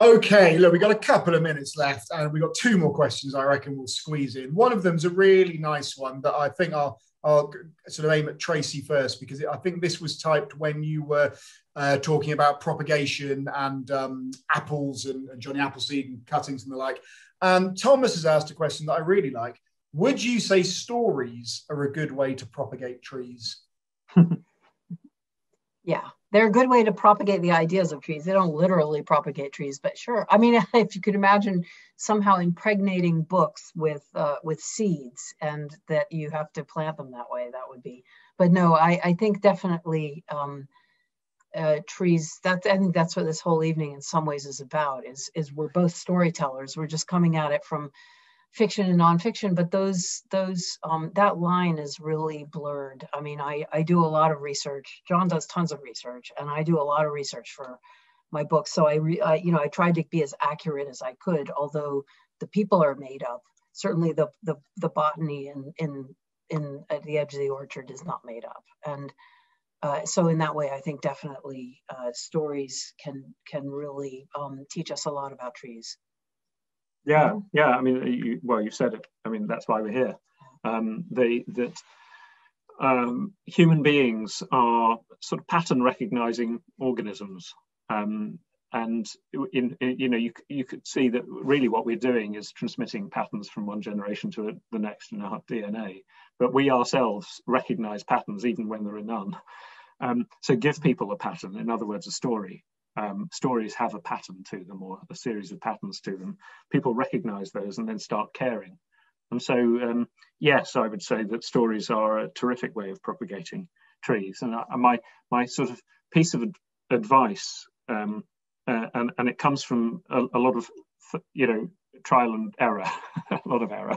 Okay, look, we've got a couple of minutes left, and we've got two more questions I reckon we'll squeeze in. One of them's a really nice one that I think I'll, I'll sort of aim at Tracy first because I think this was typed when you were uh, talking about propagation and um, apples and, and, Johnny Appleseed and cuttings and the like. And Thomas has asked a question that I really like. Would you say stories are a good way to propagate trees? yeah they're a good way to propagate the ideas of trees. They don't literally propagate trees, but sure. I mean, if you could imagine somehow impregnating books with uh, with seeds, and that you have to plant them that way, that would be. But no, I, I think definitely um, uh, trees. That I think that's what this whole evening, in some ways, is about. Is is we're both storytellers. We're just coming at it from fiction and nonfiction, but those those um, that line is really blurred. I mean, I I do a lot of research. John does tons of research, and I do a lot of research for my book. So I, re, I you know I tried to be as accurate as I could, although the people are made up. Certainly, the the the botany in in in at the edge of the orchard is not made up, and uh, so in that way, I think definitely uh, stories can can really um, teach us a lot about trees. Yeah, yeah. I mean, you, well, you said it. I mean, that's why we're here. Um, they that um, human beings are sort of pattern recognizing organisms, um, and in, in, you know you you could see that really what we're doing is transmitting patterns from one generation to the next in our DNA. But we ourselves recognize patterns even when there are none. Um, so give people a pattern, in other words, a story, um, stories have a pattern to them or a series of patterns to them. People recognize those and then start caring. And so, um, yes, I would say that stories are a terrific way of propagating trees. And I, my my sort of piece of advice, um, uh, and and it comes from a, a lot of you know trial and error, a lot of error,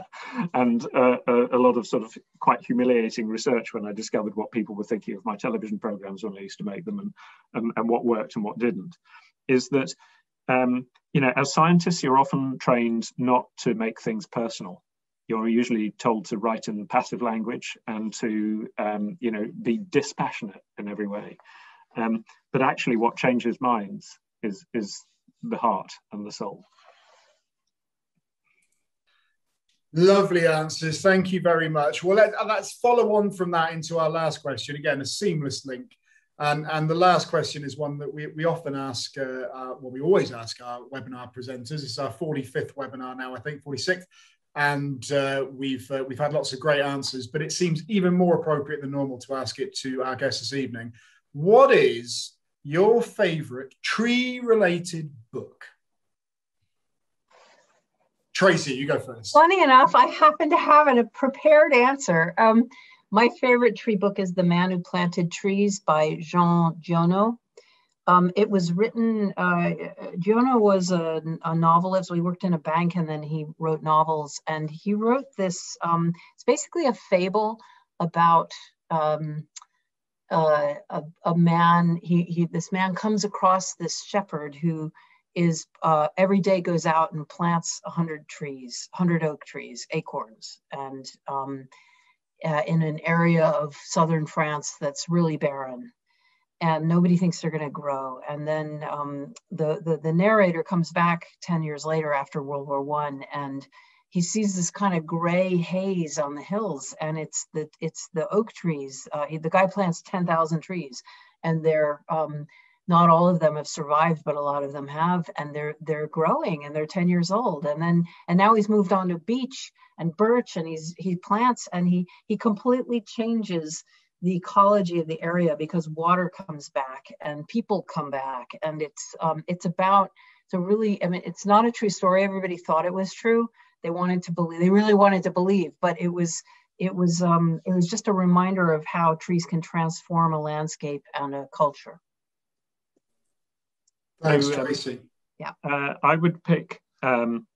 and uh, a, a, lot of sort of quite humiliating research when I discovered what people were thinking of my television programs when I used to make them and, and, and what worked and what didn't, is that, um, you know, as scientists, you're often trained not to make things personal. You're usually told to write in passive language and to, um, you know, be dispassionate in every way. Um, but actually, what changes minds is is the heart and the soul. Lovely answers. Thank you very much. Well, let, us follow on from that into our last question. Again, a seamless link. And, and the last question is one that we, we often ask, uh, uh, well, we always ask our webinar presenters. It's our 45th webinar now, I think, 46th. And uh, we've, uh, we've had lots of great answers, but it seems even more appropriate than normal to ask it to our guests this evening. What is your favorite tree related book? Tracy, you go first. Funny enough, I happen to have a prepared answer. Um, my favorite tree book is The Man Who Planted Trees by Jean Giono. Um, it was written, uh, Giono was a, a, novelist. We worked in a bank and then he wrote novels. And he wrote this, um, it's basically a fable about um, uh, a, a, man, he, he, this man comes across this shepherd who is uh, every day goes out and plants 100 trees, 100 oak trees, acorns, and um, uh, in an area of southern France that's really barren. And nobody thinks they're going to grow. And then um, the, the, the narrator comes back 10 years later after World War One, and he sees this kind of gray haze on the hills, and it's the it's the oak trees. Uh, he, the guy plants 10,000 trees, and they're um, not all of them have survived, but a lot of them have, and they're they're growing and they're 10 years old. And then and now he's moved on to beech and birch, and he's he plants and he he completely changes the ecology of the area because water comes back and people come back, and it's um, it's about so really I mean it's not a true story. Everybody thought it was true. They wanted to believe. They really wanted to believe, but it was it was um, it was just a reminder of how trees can transform a landscape and a culture. Thanks, so, um, Tracy. Yeah. Uh, I would pick um,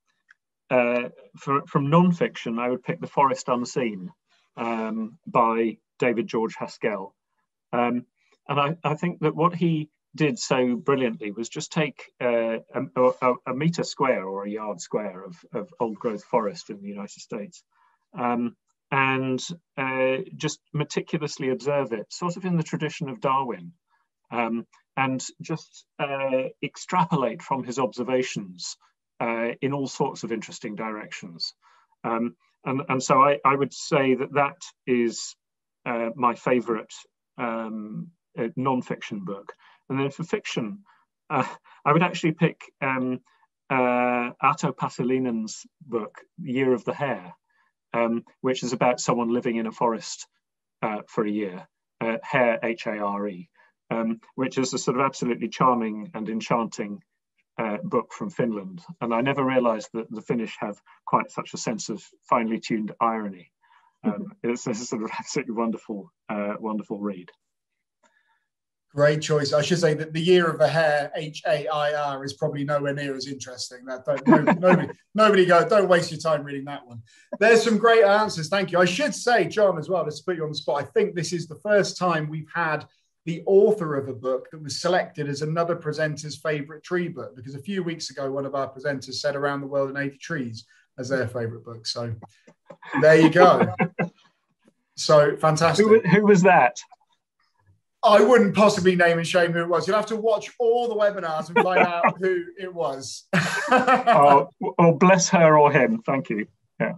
uh, for, from non-fiction. I would pick *The Forest Unseen* um, by David George Haskell, um, and I, I, think that what he did so brilliantly was just take uh, a, a, a, meter square or a yard square of, of old growth forest in the United States um, and uh, just meticulously observe it, sort of in the tradition of Darwin. Um, and just uh, extrapolate from his observations uh, in all sorts of interesting directions. Um, and, and so I, I, would say that that is uh, my favorite um, uh, non-fiction book. And then for fiction, uh, I would actually pick um, uh, Arto Paasilinna's book, Year of the Hare, um, which is about someone living in a forest for a year, hare, H-A-R-E um, which is a sort of absolutely charming and enchanting uh, book from Finland. And I never realized that the Finnish have quite such a sense of finely tuned irony. Um, it's, it's, a sort of absolutely wonderful, uh, wonderful read. Great choice. I should say that the year of the hare, H A I R, is probably nowhere near as interesting. That don't, no, nobody, nobody go. Don't waste your time reading that one. There's some great answers. Thank you. I should say, John, as well, just to put you on the spot. I think this is the first time we've had the author of a book that was selected as another presenter's favorite tree book because a few weeks ago one of our presenters said around the world in 80 trees as their favorite book. So there you go. So fantastic. who, who, was that? I wouldn't possibly name and shame who it was. You'll have to watch all the webinars and find out who it was. Oh, oh bless her or him. Thank you. Yeah.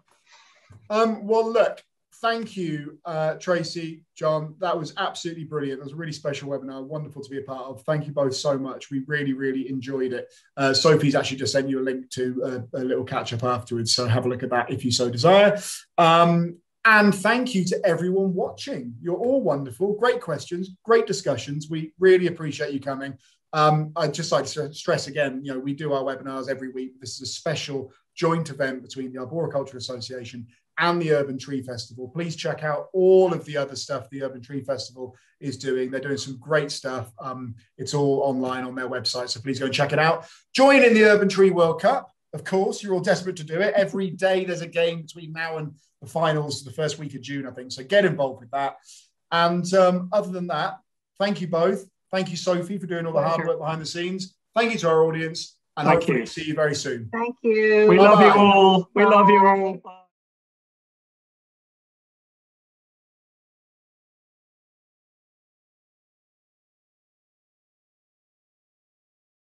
Um, well look thank you, uh, Tracy, John. That was absolutely brilliant. It was a really special webinar. Wonderful to be a part of. Thank you both so much. We really, really enjoyed it. Uh, Sophie's actually just sent you a link to a, a, little catch up afterwards. So have a look at that if you so desire. Um, and thank you to everyone watching. You're all wonderful. Great questions, great discussions. We really appreciate you coming. Um, I'd just like to stress again, you know, we do our webinars every week. This is a special joint event between the Arboriculture Association and the Urban Tree Festival. Please check out all of the other stuff the Urban Tree Festival is doing. They're doing some great stuff. Um, it's all online on their website, so please go and check it out. Join in the Urban Tree World Cup. Of course, you're all desperate to do it. Every day there's a game between now and the finals, the first week of June, I think. So get involved with that. And um, other than that, thank you both. Thank you, Sophie, for doing all the hard work behind the scenes. Thank you to our audience, and thank hopefully you. see you very soon. Thank you. We Bye-bye. love you all. We love you all.